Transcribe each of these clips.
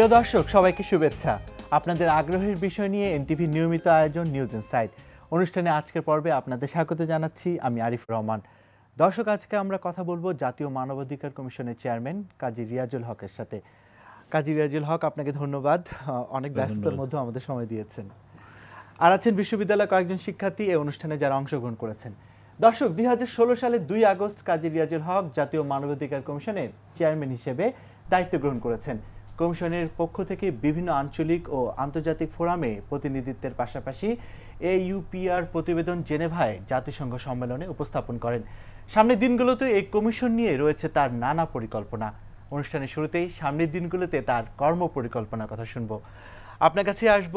প্রিয় দর্শক সবাইকে শুভেচ্ছা। আপনাদের আগ্রহের বিষয় নিয়ে এনটিভি নিয়মিত আয়োজন নিউজ ইনসাইট। অনুষ্ঠানে আজকের পর্বে আপনাদের স্বাগত জানাচ্ছি আমি আরিফ রহমান। দর্শক আজকে আমরা কথা বলব জাতীয় মানবাধিকার কমিশনের চেয়ারম্যান কাজী রিয়াজুল হকের সাথে। কাজী রিয়াজুল হক আপনাকে ধন্যবাদ। অনেক ব্যস্ততার মধ্যে আমাদের সময় দিয়েছেন। আর আছেন বিশ্ববিদ্যালয়ের কয়েকজন শিক্ষার্থী এই অনুষ্ঠানে যারা অংশগ্রহণ করেছেন। দর্শক দুই সালের দুই আগস্ট কাজী রিয়াজুল হক জাতীয় মানবাধিকার কমিশনের চেয়ারম্যান হিসেবে দায়িত্ব গ্রহণ করেছেন। কমিশনের পক্ষ থেকে বিভিন্ন আঞ্চলিক ও আন্তর্জাতিক ফোরামে প্রতিনিধিত্বের পাশাপাশি এ ইউপিআর প্রতিবেদন জেনেভায় জাতিসংঘ সম্মেলনে উপস্থাপন করেন। সামনের দিনগুলোতে এই কমিশন নিয়ে রয়েছে তার নানা পরিকল্পনা। অনুষ্ঠানের শুরুতেই সামনের দিনগুলোতে তার কর্ম পরিকল্পনার কথা শুনব। আপনার কাছে আসব।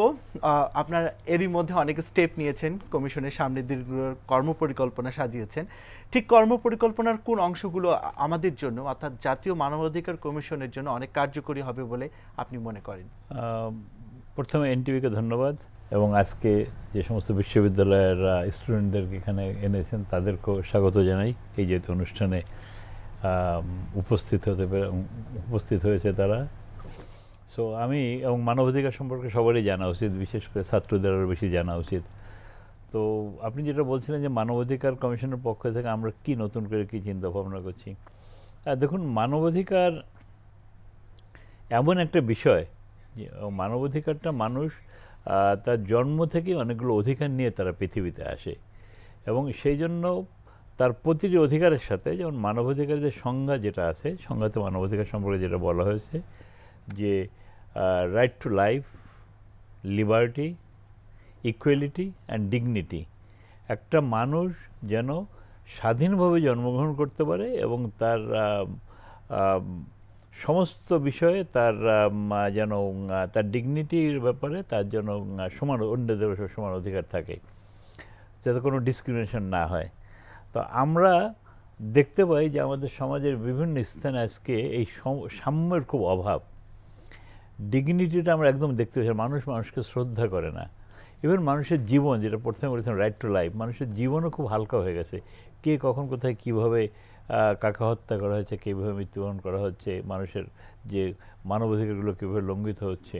আপনার এরই মধ্যে অনেক স্টেপ নিয়েছেন। কমিশনের সামনের দিনগুলোর কর্মপরিকল্পনা সাজিয়েছেন। ঠিক কর্মপরিকল্পনার কোন অংশগুলো আমাদের জন্য, অর্থাৎ জাতীয় মানবাধিকার কমিশনের জন্য অনেক কার্যকরী হবে বলে আপনি মনে করেন? প্রথমে এনটিভিকে ধন্যবাদ এবং আজকে যে সমস্ত বিশ্ববিদ্যালয়ের স্টুডেন্টদেরকে এখানে এনেছেন, তাদেরকেও স্বাগত জানাই। এই যেহেতু অনুষ্ঠানে উপস্থিত হতে উপস্থিত হয়েছে তারা। সো আমি এবং মানবাধিকার সম্পর্কে সবারই জানা উচিত, বিশেষ করে ছাত্রদের আরও বেশি জানা উচিত। তো, আপনি যেটা বলছিলেন যে মানবাধিকার কমিশনের পক্ষ থেকে আমরা কি নতুন করে কী চিন্তা ভাবনা করছি দেখুন, মানবাধিকার এমন একটা বিষয় যে মানবাধিকারটা মানুষ তার জন্ম থেকে অনেকগুলো অধিকার নিয়ে তারা পৃথিবীতে আসে। এবং সেই জন্য তার প্রতিটি অধিকারের সাথে যেমন মানবাধিকার যে সংজ্ঞা যেটা আছে, সংজ্ঞাতে মানবাধিকার সম্পর্কে যেটা বলা হয়েছে যে right to life liberty equality and dignity একটা মানুষ যেন স্বাধীনভাবে জন্মগ্রহণ করতে পারে এবং তার সমস্ত বিষয়ে তার যেন তার ডিগনিটির ব্যাপারে তার যেন সমান, অন্যদের সমান অধিকার থাকে। যাতে কোনো ডিসক্রিমিনেশন না হয়। তো আমরা দেখতে পাই যে আমাদের সমাজের বিভিন্ন স্থানে আজকে এই সম- সাম্যের খুব অভাব। ডিগনিটিটা আমরা একদম দেখতে পাচ্ছি মানুষ মানুষকে শ্রদ্ধা করে না। ইভেন মানুষের জীবন, যেটা প্রথমে বলেছেন রাইট টু লাইফ মানুষের জীবনও খুব হালকা হয়ে গেছে। কে কখন কোথায় কীভাবে কাকা হত্যা করা হয়েছে কীভাবে মৃত্যুবরণ করা হচ্ছে, মানুষের যে মানবাধিকারগুলো কীভাবে লঙ্ঘিত হচ্ছে।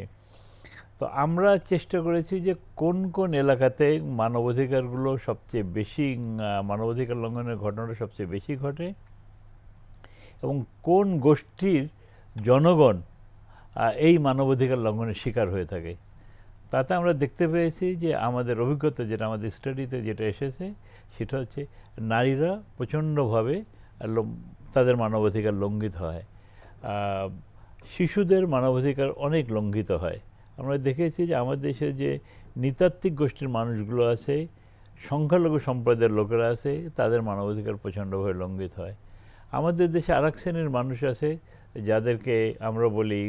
তো আমরা চেষ্টা করেছি যে কোন কোন এলাকাতে মানবাধিকারগুলো সবচেয়ে বেশি মানবাধিকার লঙ্ঘনের ঘটনাটা সবচেয়ে বেশি ঘটে এবং কোন গোষ্ঠীর জনগণ এই মানবাধিকার লঙ্ঘনের শিকার হয়ে থাকে। তাতে আমরা দেখতে পেয়েছি যে আমাদের অভিজ্ঞতা যেটা আমাদের স্টাডিতে যেটা এসেছে, সেটা হচ্ছে নারীরা প্রচণ্ডভাবে তাদের মানবাধিকার লঙ্ঘিত হয়। শিশুদের মানবাধিকার অনেক লঙ্ঘিত হয়। আমরা দেখেছি যে আমাদের দেশে যে নৃতাত্ত্বিক গোষ্ঠীর মানুষগুলো আছে, সংখ্যালঘু সম্প্রদায়ের লোকেরা আছে, তাদের মানবাধিকার প্রচণ্ডভাবে লঙ্ঘিত হয়। আমাদের দেশে আর শ্রেণির মানুষ আছে, যাদেরকে আমরা বলি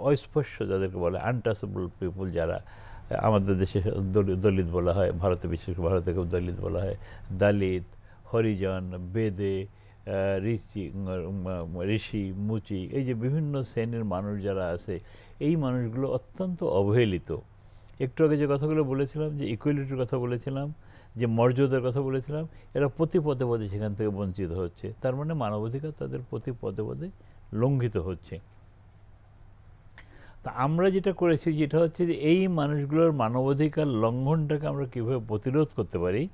অস্পর্শ যাদেরকে বলে আনটাচেবল পিপুল যারা আমাদের দেশে দলি- দলিত বলা হয়, ভারতে বিশেষ করে ভারতে দলিত বলা হয়, দালিত, হরিজন, বেদে ঋষি ঋষি, মুচি, এই যে বিভিন্ন শ্রেণির মানুষ যারা আছে, এই মানুষগুলো অত্যন্ত অবহেলিত। একটু আগে যে কথাগুলো বলেছিলাম, যে ইকুয়ালিটির কথা বলেছিলাম, যে মর্যাদার কথা বলেছিলাম, এরা প্রতি পদে পদে সেখান থেকে বঞ্চিত হচ্ছে। তার মানে মানবাধিকার তাদের প্রতি পদে পদে লঙ্ঘিত হচ্ছে। তা আমরা যেটা করেছি যেটা হচ্ছে যে এই মানুষগুলোর মানবাধিকার লঙ্ঘনটাকে আমরা কীভাবে প্রতিরোধ করতে পারি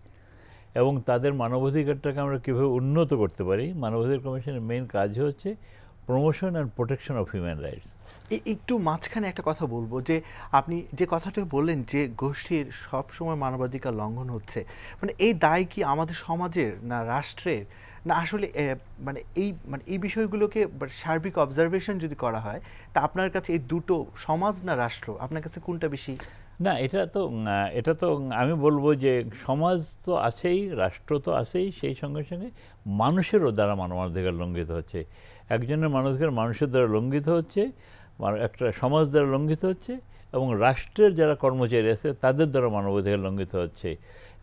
এবং তাদের মানবাধিকারটাকে আমরা কীভাবে উন্নত করতে পারি, মানবাধিকার কমিশনের মেন কাজ হচ্ছে promotion and protection of human rights একটু মাঝখানে একটা কথা বলব যে আপনি যে কথাটা বললেন যে গোষ্ঠীর সবসময় মানবাধিকার লঙ্ঘন হচ্ছে মানে এই দায় কি আমাদের সমাজের না রাষ্ট্রের? না, আসলে মানে এই মানে এই বিষয়গুলোকে বা সার্বিক অবজারভেশন যদি করা হয়, তা আপনার কাছে এই দুটো সমাজ না রাষ্ট্র? আপনার কাছে কোনটা বেশি? না, এটা তো এটা তো আমি বলব যে সমাজ তো আছেই, রাষ্ট্র তো আছেই, সেই সঙ্গে সঙ্গে মানুষেরও দ্বারা মানবাধিকার লঙ্ঘিত হচ্ছে। একজনের মানবাধিকার মানুষের দ্বারা লঙ্ঘিত হচ্ছে মানে একটা সমাজ দ্বারা লঙ্ঘিত হচ্ছে, এবং রাষ্ট্রের যারা কর্মচারী আছে, তাদের দ্বারা মানবাধিকার লঙ্ঘিত হচ্ছে।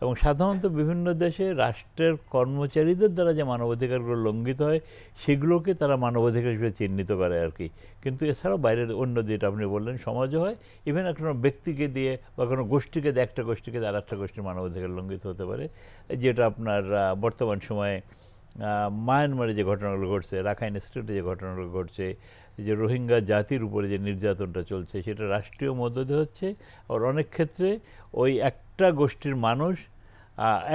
এবং সাধারণত বিভিন্ন দেশে রাষ্ট্রের কর্মচারীদের দ্বারা যে মানবাধিকারগুলো লঙ্ঘিত হয়, সেগুলোকে তারা মানবাধিকার হিসেবে চিহ্নিত করে আর কি। কিন্তু এছাড়াও বাইরের অন্য যেটা আপনি বললেন, সমাজও হয়। ইভেন কোনো ব্যক্তিকে দিয়ে বা কোনো গোষ্ঠীকে দিয়ে একটা গোষ্ঠীকে দিয়ে আর একটা গোষ্ঠীর মানবাধিকার লঙ্ঘিত হতে পারে। যেটা আপনার বর্তমান সময়ে মায়ানমারে যে ঘটনাগুলো ঘটছে, রাখাইন স্টেটে যে ঘটনাগুলো ঘটছে যে রোহিঙ্গা জাতির উপরে যে নির্যাতনটা চলছে, সেটা রাষ্ট্রীয় মদতে হচ্ছে। আর অনেক ক্ষেত্রে ওই একটা গোষ্ঠীর মানুষ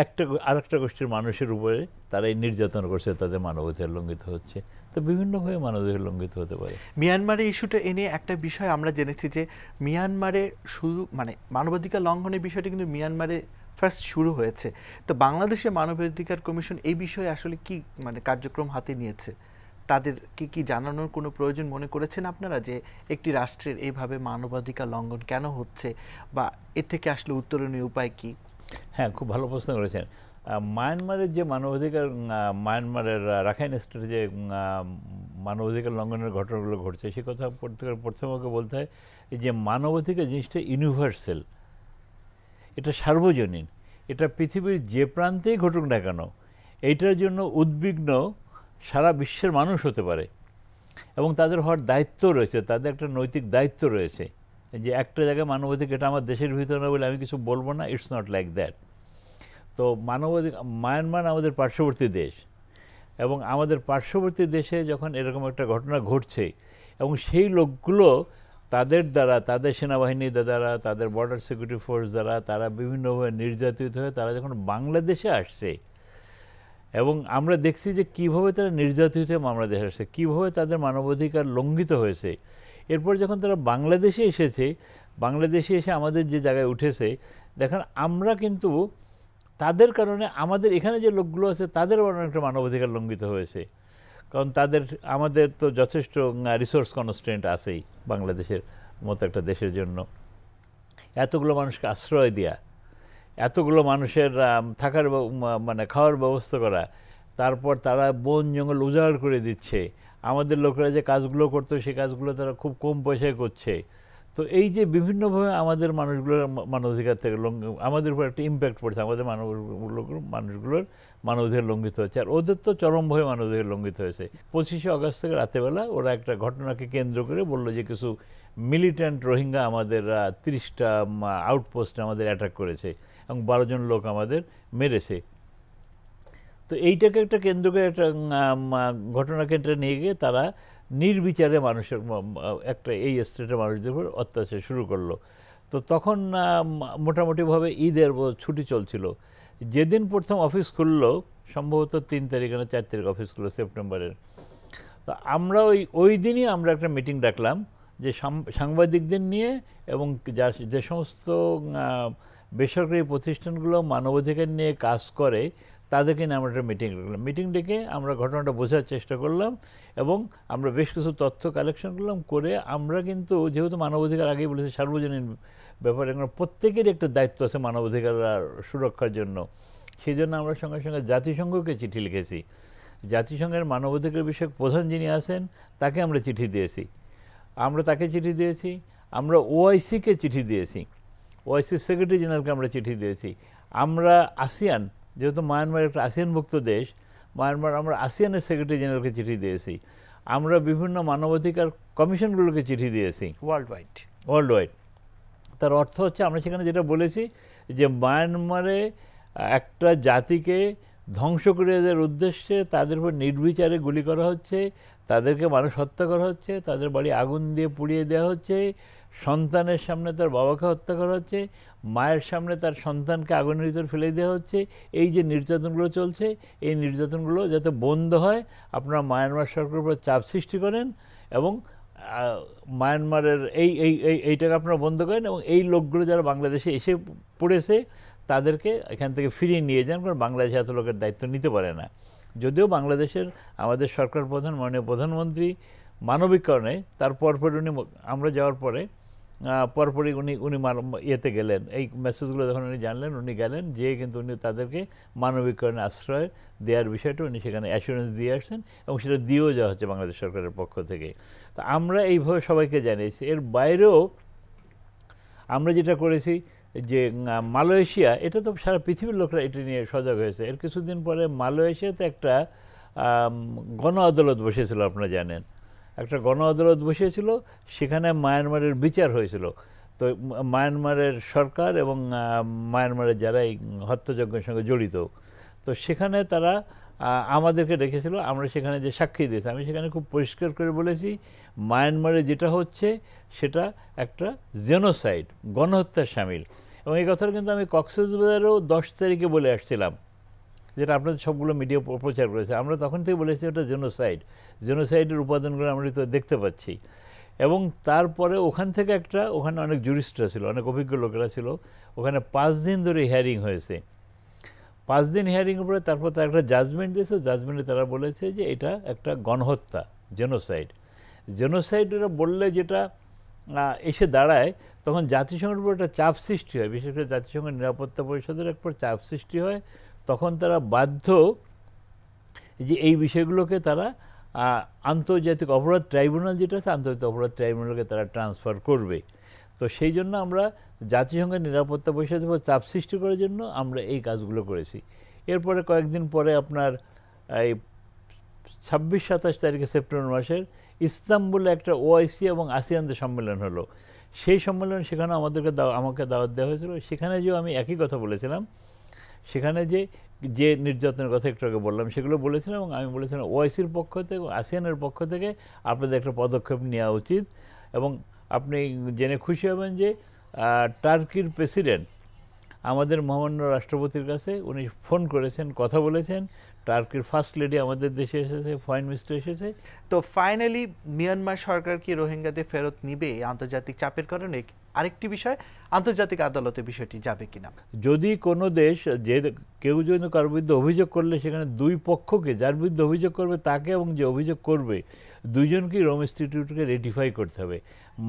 একটা আরেকটা গোষ্ঠীর মানুষের উপরে তারা এই নির্যাতন করছে, তাদের মানবাধিকার লঙ্ঘিত হচ্ছে। তো বিভিন্নভাবে মানবাধিকার লঙ্ঘিত হতে পারে। মিয়ানমারের ইস্যুটা এনে একটা বিষয় আমরা জেনেছি যে, মিয়ানমারে শুরু মানে মানবাধিকার লঙ্ঘনের বিষয়টি কিন্তু মিয়ানমারে ফার্স্ট শুরু হয়েছে। তো বাংলাদেশের মানবাধিকার কমিশন এই বিষয়ে আসলে কি মানে কার্যক্রম হাতে নিয়েছে? তাদের কি কি জানানোর কোনো প্রয়োজন মনে করেছেন আপনারা যে একটি রাষ্ট্রের এইভাবে মানবাধিকার লঙ্ঘন কেন হচ্ছে বা এর থেকে আসলে উত্তরণীয় উপায় কি? হ্যাঁ খুব ভালো প্রশ্ন করেছেন। মায়ানমারের যে মানবাধিকার মায়ানমারের রাখাইন স্টেটে যে মানবাধিকার লঙ্ঘনের ঘটনাগুলো ঘটছে, সে কথা প্রথমকে বলতে হয় যে মানবাধিকার জিনিসটা ইউনিভার্সাল। এটা সার্বজনীন। এটা পৃথিবীর যে প্রান্তেই ঘটুক না কেন, এইটার জন্য উদ্বিগ্ন সারা বিশ্বের মানুষ হতে পারে। এবং তাদের হওয়ার দায়িত্ব রয়েছে, তাদের একটা নৈতিক দায়িত্ব রয়েছে যে একটা জায়গায় মানবাধিকার এটা আমার দেশের ভিতরে না বলে আমি কিছু বলব না ইটস নট লাইক দ্যাট তো মানবাধিক, মায়ানমার আমাদের পার্শ্ববর্তী দেশ এবং আমাদের পার্শ্ববর্তী দেশে যখন এরকম একটা ঘটনা ঘটছে এবং সেই লোকগুলো তাদের দ্বারা, তাদের সেনাবাহিনী দ্বারা, তাদের বর্ডার সিকিউরিটি ফোর্স দ্বারা, তারা বিভিন্নভাবে নির্যাতিত হয়ে তারা যখন বাংলাদেশে আসছে এবং আমরা দেখছি যে কীভাবে তারা নির্যাতিত হয়ে বাংলাদেশে আসছে কীভাবে তাদের মানবাধিকার লঙ্ঘিত হয়েছে। এরপর যখন তারা বাংলাদেশে এসেছে, বাংলাদেশে এসে আমাদের যে জায়গায় উঠেছে, দেখেন আমরা কিন্তু তাদের কারণে আমাদের এখানে যে লোকগুলো আছে, তাদের অনেকটা মানবাধিকার লঙ্ঘিত হয়েছে। কারণ তাদের, আমাদের তো যথেষ্ট রিসোর্স কনস্ট্রেন্ট আছেই বাংলাদেশের মতো একটা দেশের জন্য। এতগুলো মানুষকে আশ্রয় দেওয়া এতগুলো মানুষের থাকার মানে খাওয়ার ব্যবস্থা করা, তারপর তারা বন জঙ্গল উজাড় করে দিচ্ছে। আমাদের লোকেরা যে কাজগুলো করতো সেই কাজগুলো তারা খুব কম পয়সায় করছে। তো এই যে বিভিন্নভাবে আমাদের মানুষগুলোর মানবাধিকার থেকে আমাদের উপর একটা ইম্প্যাক্ট পড়ছে, আমাদের মানব মানুষগুলোর মানবাধিকার লঙ্ঘিত হচ্ছে। আর ওদের তো চরমভাবে মানবাধিকার লঙ্ঘিত হয়েছে। পঁচিশে অগস্ট থেকে রাতেবেলা ওরা একটা ঘটনাকে কেন্দ্র করে বলল যে কিছু মিলিটেন্ট রোহিঙ্গা আমাদের তিরিশটা আউটপোস্টে আমাদের অ্যাটাক করেছে। এবং বারো জন লোক আমাদের মেরেছে। তো এইটাকে একটা কেন্দ্রকে একটা ঘটনা কেন্দ্রে নিয়ে গিয়ে তারা নির্বিচারে মানুষের একটা এই স্টেটের মানুষদের উপর অত্যাচার শুরু করল। তো তখন মোটামুটিভাবে ঈদের ছুটি চলছিল। যেদিন প্রথম অফিস খুললো, সম্ভবত তিন তারিখ না চার তারিখ অফিস খুললো সেপ্টেম্বরের। তো আমরা ওই ওই দিনই আমরা একটা মিটিং ডাকলাম যে সাংবাদিকদের নিয়ে এবং যা, যে সমস্ত বেসরকারি প্রতিষ্ঠানগুলো মানবাধিকার নিয়ে কাজ করে, তাদেরকে নিয়ে আমরা একটা মিটিং রাখলাম মিটিং ডেকে আমরা ঘটনাটা বোঝার চেষ্টা করলাম এবং আমরা বেশ কিছু তথ্য কালেকশন করলাম করে আমরা কিন্তু যেহেতু মানবাধিকার আগেই বলেছি, সার্বজনীন ব্যাপারে প্রত্যেকের একটা দায়িত্ব আছে মানবাধিকার সুরক্ষার জন্য। সেই জন্য আমরা সঙ্গে সঙ্গে জাতিসংঘকে চিঠি লিখেছি। জাতিসংঘের মানবাধিকার বিষয়ক প্রধান যিনি আছেন, তাকে আমরা চিঠি দিয়েছি। আমরা তাকে চিঠি দিয়েছি, আমরা ওআইসিকে চিঠি দিয়েছি। ওআইসি সেক্রেটারি জেনারেলকে আমরা চিঠি দিয়েছি। আমরা আসিয়ান যেহেতু মায়ানমার একটা আসিয়ানভুক্ত দেশ মায়ানমার আমরা আসিয়ানের সেক্রেটারি জেনারেলকে চিঠি দিয়েছি। আমরা বিভিন্ন মানবাধিকার কমিশনগুলোকে চিঠি দিয়েছি। ওয়ার্ল্ড ওয়াইড ওয়ার্ল্ড ওয়াইড তার অর্থ হচ্ছে আমরা সেখানে যেটা বলেছি যে মায়ানমারে একটা জাতিকে ধ্বংস করে দেওয়ার উদ্দেশ্যে তাদের উপর নির্বিচারে গুলি করা হচ্ছে তাদেরকে মানুষ হত্যা করা হচ্ছে তাদের বাড়ি আগুন দিয়ে পুড়িয়ে দেওয়া হচ্ছে সন্তানের সামনে তার বাবাকে হত্যা করা হচ্ছে, মায়ের সামনে তার সন্তানকে আগুনের ভিতর ফেলে দেওয়া হচ্ছে, এই যে নির্যাতনগুলো চলছে, এই নির্যাতনগুলো যাতে বন্ধ হয়, আপনারা মায়ানমার সরকারের উপর চাপ সৃষ্টি করেন এবং মায়ানমারের এই এই এইটাকে আপনারা বন্ধ করেন এবং এই লোকগুলো যারা বাংলাদেশে এসে পড়েছে, তাদেরকে এখান থেকে ফিরিয়ে নিয়ে যান, কারণ বাংলাদেশে এত লোকের দায়িত্ব নিতে পারে না। যদিও বাংলাদেশের, আমাদের সরকার প্রধান, মাননীয় প্রধানমন্ত্রী মানবিক কারণে তার পরপর উনি আমরা যাওয়ার পরে পরপরই উনি উনি ইয়েতে গেলেন। এই মেসেজগুলো যখন উনি জানলেন, উনি গেলেন, যেয়ে কিন্তু উনি তাদেরকে মানবিক কারণে আশ্রয় দেওয়ার বিষয়টা উনি সেখানে অ্যাসুরেন্স দিয়ে আসছেন এবং সেটা দিয়েও যাওয়া হচ্ছে বাংলাদেশ সরকারের পক্ষ থেকে। তো আমরা এইভাবে সবাইকে জানিয়েছি। এর বাইরেও আমরা যেটা করেছি যে মালয়েশিয়া, এটা তো সারা পৃথিবীর লোকরা এটা নিয়ে সজাগ হয়েছে। এর কিছুদিন পরে মালয়েশিয়াতে একটা গণ আদালত বসেছিল, আপনারা জানেন। একটা গণ আদালত বসিয়েছিল, সেখানে মায়ানমারের বিচার হয়েছিল। তো মায়ানমারের সরকার এবং মায়ানমারের যারা এই হত্যাযজ্ঞের সঙ্গে জড়িত, তো সেখানে তারা আমাদেরকে রেখেছিল আমরা সেখানে যে সাক্ষী দিয়েছি, আমি সেখানে খুব পরিষ্কার করে বলেছি, মায়ানমারে যেটা হচ্ছে, সেটা একটা জেনোসাইড, গণহত্যার সামিল। এবং এই কথাটা কিন্তু আমি কক্সবাজারেও দশ তারিখে বলে আসছিলাম। যেটা আপনাদের সবগুলো মিডিয়া প্রচার করেছে। আমরা তখন থেকে বলেছি ওটা জেনোসাইড জেনোসাইডের উপাদানগুলো আমরা তো দেখতে পাচ্ছি। এবং তারপরে ওখান থেকে একটা, ওখানে অনেক জুরিস্টরা ছিল, অনেক অভিজ্ঞ লোকেরা ছিল। ওখানে পাঁচ দিন ধরে হিয়ারিং হয়েছে। পাঁচ দিন হিয়ারিংয়ের পরে তারপর তার একটা জাজমেন্ট দিয়েছে। জাজমেন্টে তারা বলেছে যে এটা একটা গণহত্যা জেনোসাইড জেনোসাইড এরা বললে যেটা এসে দাঁড়ায়, তখন জাতিসংঘের উপর একটা চাপ সৃষ্টি হয়। বিশেষ করে জাতিসংঘের নিরাপত্তা পরিষদের উপর চাপ সৃষ্টি হয়। তখন তারা বাধ্য যে এই বিষয়গুলোকে তারা আন্তর্জাতিক অপরাধ ট্রাইব্যুনাল যেটা আছে, আন্তর্জাতিক অপরাধ ট্রাইব্যুনালকে তারা ট্রান্সফার করবে। তো সেই জন্য আমরা জাতিসংঘের নিরাপত্তা পরিষদের উপর চাপ সৃষ্টি করার জন্য আমরা এই কাজগুলো করেছি। এরপরে কয়েকদিন পরে আপনার, এই ছাব্বিশ সাতাশ তারিখে সেপ্টেম্বর মাসের ইস্তাম্বুলে একটা ওআইসি এবং আসিয়ানদের সম্মেলন হলো। সেই সম্মেলন সেখানে আমাদেরকে দাও- আমাকে দাওয়াত দেওয়া হয়েছিল। সেখানে যে আমি একই কথা বলেছিলাম সেখানে যে যে নির্যাতনের কথা একটু আগে বললাম, সেগুলো বলেছিলাম এবং আমি বলেছিলাম ওআইসির পক্ষ থেকে, আসিয়ানের পক্ষ থেকে আপনাদের একটা পদক্ষেপ নেওয়া উচিত এবং আপনি জেনে খুশি হবেন যে টার্কির প্রেসিডেন্ট আমাদের মহামান্য রাষ্ট্রপতির কাছে উনি ফোন করেছেন, কথা বলেছেন টার্কির ফার্স্ট লেডি আমাদের দেশে এসেছে ফরেন মিনিস্টার এসেছে। তো ফাইনালি মিয়ানমার সরকার কি রোহিঙ্গাদের ফেরত নিবে আন্তর্জাতিক চাপের কারণে? আরেকটি বিষয় আন্তর্জাতিক আদালতে বিষয়টি যাবে কিনা যদি কোনো দেশ যে কেউ যদি কারোর বিরুদ্ধে অভিযোগ করলে সেখানে দুই পক্ষকে যার বিরুদ্ধে অভিযোগ করবে তাকে এবং যে অভিযোগ করবে দুইজনকেই রোম ইনস্টিটিউটকে রেটিফাই করতে হবে।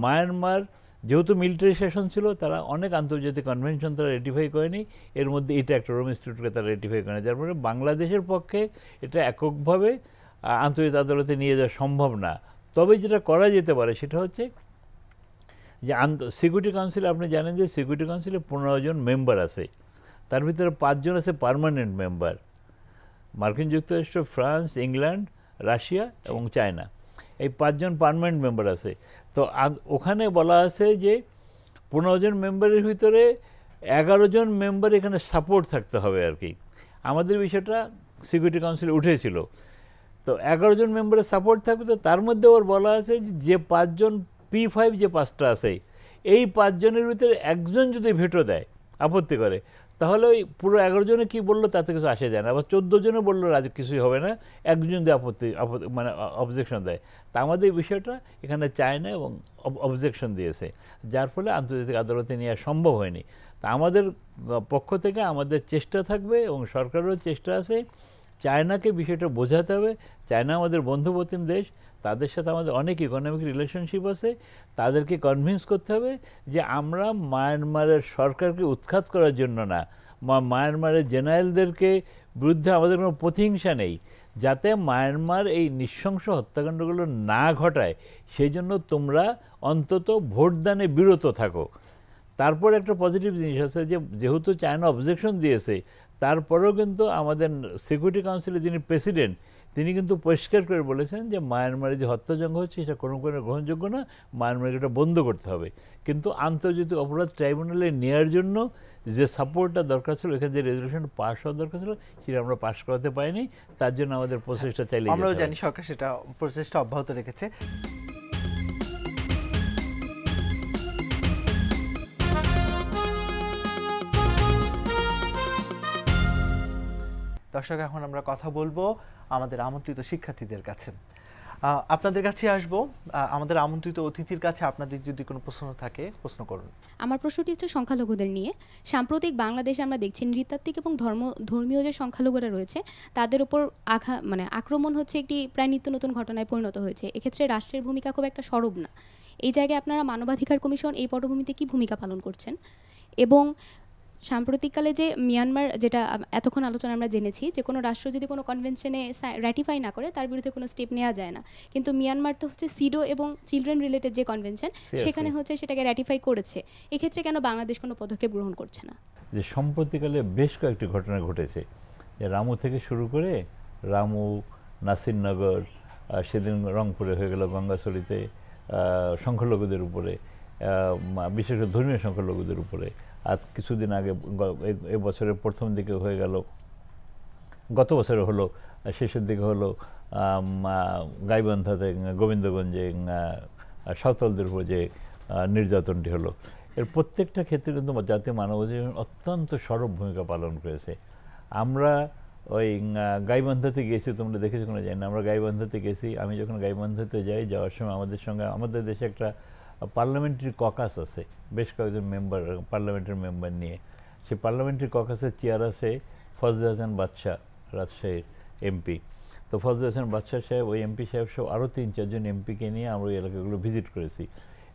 মায়ানমার যেহেতু মিলিটারি শাসন ছিল, তারা অনেক আন্তর্জাতিক কনভেনশন তারা রেটিফাই করেনি। এর মধ্যে এটা একটা রোম ইনস্টিটিউটকে তারা রেটিফাই করেনি যার ফলে বাংলাদেশের পক্ষে এটা এককভাবে আন্তর্জাতিক আদালতে নিয়ে যাওয়া সম্ভব না। তবে যেটা করা যেতে পারে সেটা হচ্ছে যে আন্ত সিকিউরিটি কাউন্সিল আপনি জানেন যে সিকিউরিটি কাউন্সিলে পনেরো জন মেম্বার আছে। তার ভিতরে পাঁচজন আছে পার্মানেন্ট মেম্বার মার্কিন যুক্তরাষ্ট্র, ফ্রান্স, ইংল্যান্ড, রাশিয়া এবং চায়না। এই পাঁচজন পার্মানেন্ট মেম্বার আছে। তো ওখানে বলা আছে যে পনেরো জন মেম্বারের ভিতরে এগারো জন মেম্বার এখানে সাপোর্ট থাকতে হবে আর কি। আমাদের বিষয়টা সিকিউরিটি কাউন্সিলে উঠেছিল। তো এগারো জন মেম্বারের সাপোর্ট থাকবে তো তার মধ্যে ওর বলা আছে যে পাঁচজন পি ফাইভ যে পাঁচটা আছে, এই পাঁচজনের ভিতরে একজন যদি ভেটো দেয়, আপত্তি করে তাহলে ওই পুরো এগারো জনে কী বলল তাতে কিছু আসে যায় না। আবার চোদ্দ জনে বলল রাজ, কিছুই হবে না। একজন যদি আপত্তি মানে অবজেকশন দেয়। তা আমাদের বিষয়টা এখানে চায় না এবং অবজেকশন দিয়েছে। যার ফলে আন্তর্জাতিক আদালতে নেওয়া সম্ভব হয়নি। তা আমাদের পক্ষ থেকে আমাদের চেষ্টা থাকবে এবং সরকারেরও চেষ্টা আছে। চায়নাকে বিষয়টা বোঝাতে হবে। চায়না আমাদের বন্ধুপ্রতিম দেশ। তাদের সাথে আমাদের অনেক ইকোনমিক রিলেশনশিপ আছে। তাদেরকে কনভিন্স করতে হবে যে আমরা মায়ানমারের সরকারকে উৎখাত করার জন্য না। মায়ানমারের জেনারেলদেরকে বিরুদ্ধে আমাদের কোনো প্রতিহিংসা নেই। যাতে মায়ানমার এই নৃশংস হত্যাকাণ্ডগুলো না ঘটায় সেই জন্য তোমরা অন্তত ভোটদানে বিরত থাকো। তারপর একটা পজিটিভ জিনিস আছে যে, যেহেতু চায়না অবজেকশন দিয়েছে, তারপরেও কিন্তু আমাদের সিকিউরিটি কাউন্সিলের যিনি প্রেসিডেন্ট তিনি কিন্তু পরিষ্কার করে বলেছেন যে মায়ানমারে যে হত্যাযজ্ঞ হচ্ছে সেটা কোনো কোনো গ্রহণযোগ্য না মায়ানমারকে এটা বন্ধ করতে হবে। কিন্তু আন্তর্জাতিক অপরাধ ট্রাইব্যুনালে নেওয়ার জন্য যে সাপোর্টটা দরকার ছিল এখানে যে রেজলিউশন পাশ হওয়ার দরকার ছিল সেটা আমরা পাশ করাতে পারিনি। তার জন্য আমাদের প্রচেষ্টা চালিয়ে আমরাও জানি সরকার সেটা প্রচেষ্টা অব্যাহত রেখেছে। দর্শক এখন আমরা কথা বলব আমাদের আমন্ত্রিত শিক্ষার্থীদের কাছে। আপনাদের কাছে আসব। আমাদের আমন্ত্রিত অতিথির কাছে আপনাদের যদি কোনো প্রশ্ন থাকে, প্রশ্ন করুন। আমার প্রশ্নটি হচ্ছে সংখ্যালঘুদের নিয়ে। সাম্প্রতিক বাংলাদেশে আমরা দেখছি নৃতাত্ত্বিক এবং ধর্ম, ধর্মীয় যে সংখ্যালঘুরা রয়েছে, তাদের উপর আঘা মানে আক্রমণ হচ্ছে একটি প্রায় নিত্য নতুন ঘটনায় পরিণত হয়েছে। এক্ষেত্রে রাষ্ট্রের ভূমিকা খুব একটা সরব না। এই জায়গায় আপনারা মানবাধিকার কমিশন এই পটভূমিতে কি ভূমিকা পালন করছেন? এবং সাম্প্রতিককালে যে মিয়ানমার যেটা এতক্ষণ আলোচনা আমরা জেনেছি যে কোনো রাষ্ট্র যদি কোনো কনভেনশনে র্যাটিফাই না করে তার বিরুদ্ধে কোনো স্টেপ নেওয়া যায় না। কিন্তু মিয়ানমার তো হচ্ছে সিডো এবং চিলড্রেন রিলেটেড যে কনভেনশন সেখানে হচ্ছে সেটাকে র্যাটিফাই করেছে। এক্ষেত্রে কেন বাংলাদেশ কোনো পদক্ষেপ গ্রহণ করছে না? যে সম্প্রতিকালে বেশ কয়েকটি ঘটনা ঘটেছে। যে রামু থেকে শুরু করে রামু নাসিরনগর সেদিন রংপুরে হয়ে গেল গঙ্গাচড়িতে আহ, সংখ্যালঘুদের উপরে বিশেষ করে ধর্মীয় সংখ্যালঘুদের উপরে। আর কিছুদিন আগে এ- বছরের প্রথম দিকে হয়ে গেল, গত বছরে হলো শেষের দিকে হলো গাইবান্ধাতে গোবিন্দগঞ্জে সাঁওতালদের উপর যে নির্যাতনটি হলো। এর প্রত্যেকটা ক্ষেত্রে কিন্তু জাতীয় মানবাধিকার অত্যন্ত সরব ভূমিকা পালন করেছে। আমরা ওই গাইবান্ধাতে গেছি, তোমরা দেখেছ কোনো জানি না। আমরা গাইবান্ধাতে গেছি, আমি যখন গাইবান্ধাতে যাই, যাওয়ার সময় আমাদের সঙ্গে, আমাদের দেশে একটা পার্লামেন্টারি ককাস আছে। বেশ কয়েকজন মেম্বার পার্লামেন্টের মেম্বার নিয়ে। সে পার্লামেন্টারি ককাসের চেয়ার আছে ফজলে হাসান বাদশাহ, রাজশাহীর এমপি তো ফজলে হাসান বাদশাহ সাহেব, ওই এমপি সাহেব সব আরও তিন চারজন এমপিকে নিয়ে আমরা ওই এলাকাগুলো ভিজিট করেছি।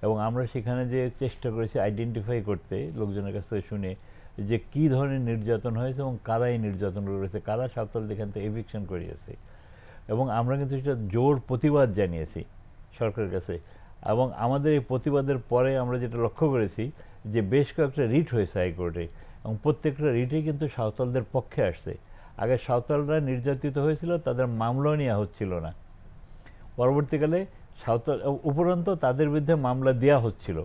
এবং আমরা সেখানে যে চেষ্টা করেছি আইডেন্টিফাই করতে, লোকজনের কাছ থেকে শুনে, যে কি ধরনের নির্যাতন হয়েছে এবং কারা এই নির্যাতন করেছে, কারা সাঁওতালদের এখান থেকে এভিকশন করিয়েছে। এবং আমরা কিন্তু সেটা জোর প্রতিবাদ জানিয়েছি সরকারের কাছে। এবং আমাদের এই প্রতিবাদের পরে আমরা যেটা লক্ষ্য করেছি যে বেশ কয়েকটা রিট হয়েছে হাইকোর্টে এবং প্রত্যেকটা রিটেই কিন্তু সাঁওতালদের পক্ষে আসছে। আগে সাঁওতালরা নির্যাতিত হয়েছিল, তাদের মামলাও নেওয়া হচ্ছিল না। পরবর্তীকালে সাঁওতাল, উপরন্ত তাদের বিরুদ্ধে মামলা দেওয়া হচ্ছিল।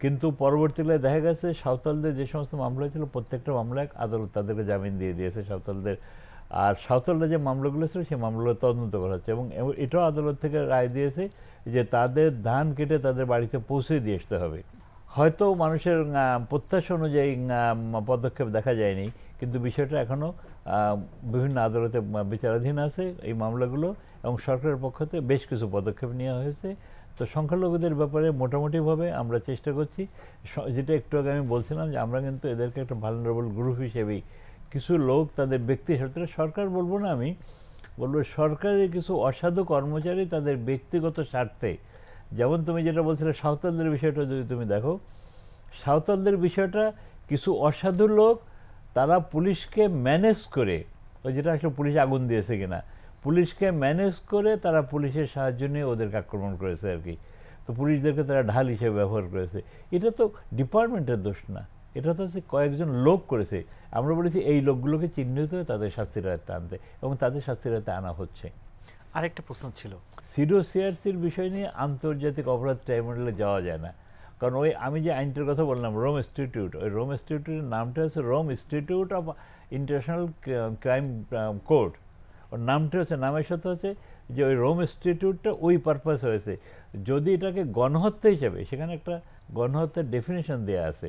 কিন্তু পরবর্তীকালে দেখা গেছে সাঁওতালদের যে সমস্ত মামলা হয়েছিল প্রত্যেকটা মামলায় আদালত তাদেরকে জামিন দিয়ে দিয়েছে সাঁওতালদের। আর সাঁওতালরা যে মামলাগুলো ছিল, সেই মামলাগুলো তদন্ত করা হচ্ছে এবং এটাও আদালত থেকে রায় দিয়েছে যে তাদের ধান কেটে তাদের বাড়িতে পৌঁছে দিয়ে আসতে হবে। হয়তো মানুষের প্রত্যাশা অনুযায়ী পদক্ষেপ দেখা যায়নি, কিন্তু বিষয়টা এখনও বিভিন্ন আদালতে বিচারাধীন আছে এই মামলাগুলো এবং সরকারের পক্ষ থেকে বেশ কিছু পদক্ষেপ নেওয়া হয়েছে। তো সংখ্যালঘুদের ব্যাপারে মোটামুটিভাবে আমরা চেষ্টা করছি। যেটা একটু আগে আমি বলছিলাম যে আমরা কিন্তু এদেরকে একটা ভালনারেবল গ্রুপ হিসেবেই, কিছু লোক তাদের ব্যক্তি সরকার বলব না আমি বলব, সরকারের কিছু অসাধু কর্মচারী তাদের ব্যক্তিগত স্বার্থে। যেমন তুমি যেটা বলছিলে, সাঁওতালদের বিষয়টা যদি তুমি দেখো, সাঁওতালদের বিষয়টা কিছু অসাধু লোক, তারা পুলিশকে ম্যানেজ করে, ওই যেটা আসলে পুলিশ আগুন দিয়েছে কিনা, পুলিশকে ম্যানেজ করে তারা পুলিশের সাহায্য নিয়ে ওদেরকে আক্রমণ করেছে আর কি। তো পুলিশদেরকে তারা ঢাল হিসেবে ব্যবহার করেছে। এটা তো ডিপার্টমেন্টের দোষ না। এটা তো হচ্ছে কয়েকজন লোক করেছে। আমরা বলেছি এই লোকগুলোকে চিহ্নিত হয়ে তাদের শাস্তির আয়ত্তে আনতে এবং তাদের শাস্তির আয়ত্তে আনা হচ্ছে। আরেকটা প্রশ্ন ছিল। সিডো সিআরসির বিষয় নিয়ে আন্তর্জাতিক অপরাধ ট্রাইব্যুনালে যাওয়া যায় না। কারণ ওই আমি যে আইনটার কথা বললাম রোম ইনস্টিটিউট ওই রোম ইনস্টিটিউটের নামটা হচ্ছে Rome Institute of International Crime Court ওর নামটা হচ্ছে নামের সাথে হচ্ছে যে ওই রোম ইনস্টিটিউটটা ওই পারপাস হয়েছে। যদি এটাকে গণহত্যা হিসাবে সেখানে একটা গণহত্যার ডেফিনেশন দেওয়া আছে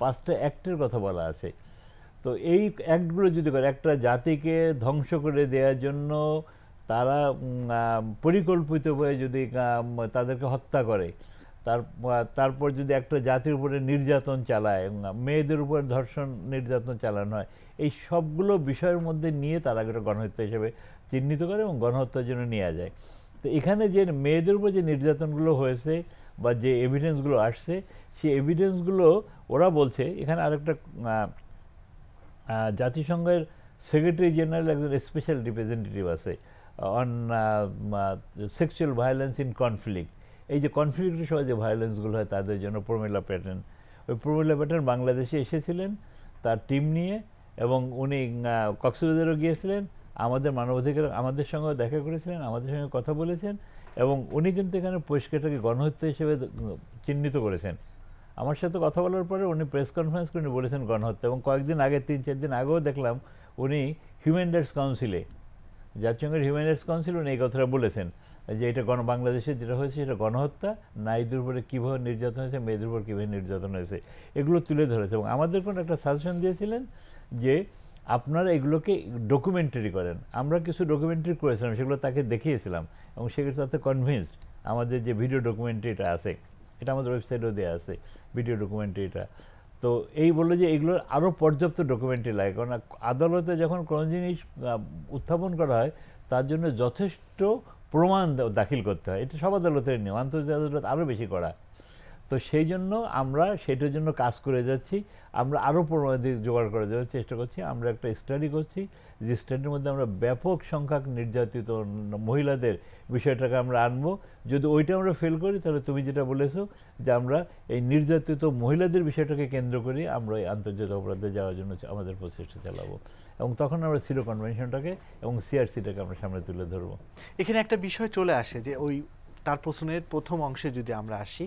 পাঁচটা অ্যাক্টের কথা বলা আছে। তো এই অ্যাক্টগুলো যদি করে, একটা জাতিকে ধ্বংস করে দেওয়ার জন্য তারা পরিকল্পিত হয়ে যদি তাদেরকে হত্যা করে, তার তারপর যদি একটা জাতির উপরে নির্যাতন চালায় মেয়েদের উপর ধর্ষণ, নির্যাতন চালানো হয়, এই সবগুলো বিষয়ের মধ্যে নিয়ে তারা একটা গণহত্যা হিসেবে চিহ্নিত করে এবং গণহত্যার জন্য নেওয়া যায়। তো এখানে যে মেয়েদের উপর যে নির্যাতনগুলো হয়েছে বা যে এভিডেন্সগুলো আসছে, সেই এভিডেন্সগুলো ওরা বলছে, এখানে আরেকটা জাতিসংঘের সেক্রেটারি জেনারেল একজন স্পেশাল রিপ্রেজেন্টেটিভ আছে on sexual violence in conflict এই যে কনফ্লিক্টের সময় যে ভায়োলেন্সগুলো হয় তাদের জন্য প্রমিলা প্যাটার্ন ওই প্রমিলা প্যাটার্ন বাংলাদেশে এসেছিলেন, তার টিম নিয়ে, এবং উনি কক্সবাজারও গিয়েছিলেন, আমাদের মানবাধিকার, আমাদের সঙ্গে দেখা করেছিলেন, আমাদের সঙ্গে কথা বলেছেন, এবং উনি কিন্তু এখানে পরিষ্কারটাকে গণহত্যা হিসেবে চিহ্নিত করেছেন। আমার সাথে কথা বলার পরে উনি প্রেস কনফারেন্স করে বলেছেন গণহত্যা এবং কয়েকদিন আগে, তিন, চার দিন আগেও দেখলাম উনি হিউম্যান রাইটস কাউন্সিলে জাতিসংঘের হিউম্যান রাইটস কাউন্সিল উনি এই কথাটা বলেছেন যে এটা গণ, বাংলাদেশে যেটা হয়েছে সেটা গণহত্যা, নারীদের উপরে কীভাবে নির্যাতন হয়েছে, মেয়েদের উপর কীভাবে নির্যাতন হয়েছে, এগুলো তুলে ধরেছে এবং আমাদের কোনো একটা সাজেশন দিয়েছিলেন যে আপনারা এগুলোকে ডকুমেন্টারি করেন। আমরা কিছু ডকুমেন্টারি করেছিলাম, সেগুলো তাকে দেখিয়েছিলাম এবং সেগুলো তাতে কনভিন্সড আমাদের যে ভিডিও ডকুমেন্টারিটা আছে। এটা আমাদের ওয়েবসাইটেও দেওয়া আছে ভিডিও ডকুমেন্টারিটা তো এই বলল যে এগুলোর আরও পর্যাপ্ত ডকুমেন্টারি লাগে কারণ আদালতে যখন কোনো জিনিস উত্থাপন করা হয়, তার জন্য যথেষ্ট প্রমাণ দাখিল করতে হয়। এটা সব আদালতের নিয়ম, আন্তর্জাতিক আদালত আরও বেশি করা। তো সেই জন্য আমরা সেটার জন্য কাজ করে যাচ্ছি, আমরা আরও প্রমাণ জোগাড় করে যাওয়ার চেষ্টা করছি, আমরা একটা স্টাডি করছি যে স্টাডির মধ্যে আমরা ব্যাপক সংখ্যক নির্যাতিত মহিলাদের বিষয়টাকে আমরা আনব। যদি ওইটা আমরা ফেল করি, তাহলে তুমি যেটা বলেছ যে আমরা এই নির্যাতিত মহিলাদের বিষয়টাকে কেন্দ্র করে আমরা এই আন্তর্জাতিক অপরাধে যাওয়ার জন্য আমাদের প্রচেষ্টা চালাবো। এবং তখন আমরা সিরো কনভেনশনটাকে এবং সিআরসিটাকে আমরা সামনে তুলে ধরবো। এখানে একটা বিষয় চলে আসে যে ওই তার প্রশ্নের প্রথম অংশে যদি আমরা আসি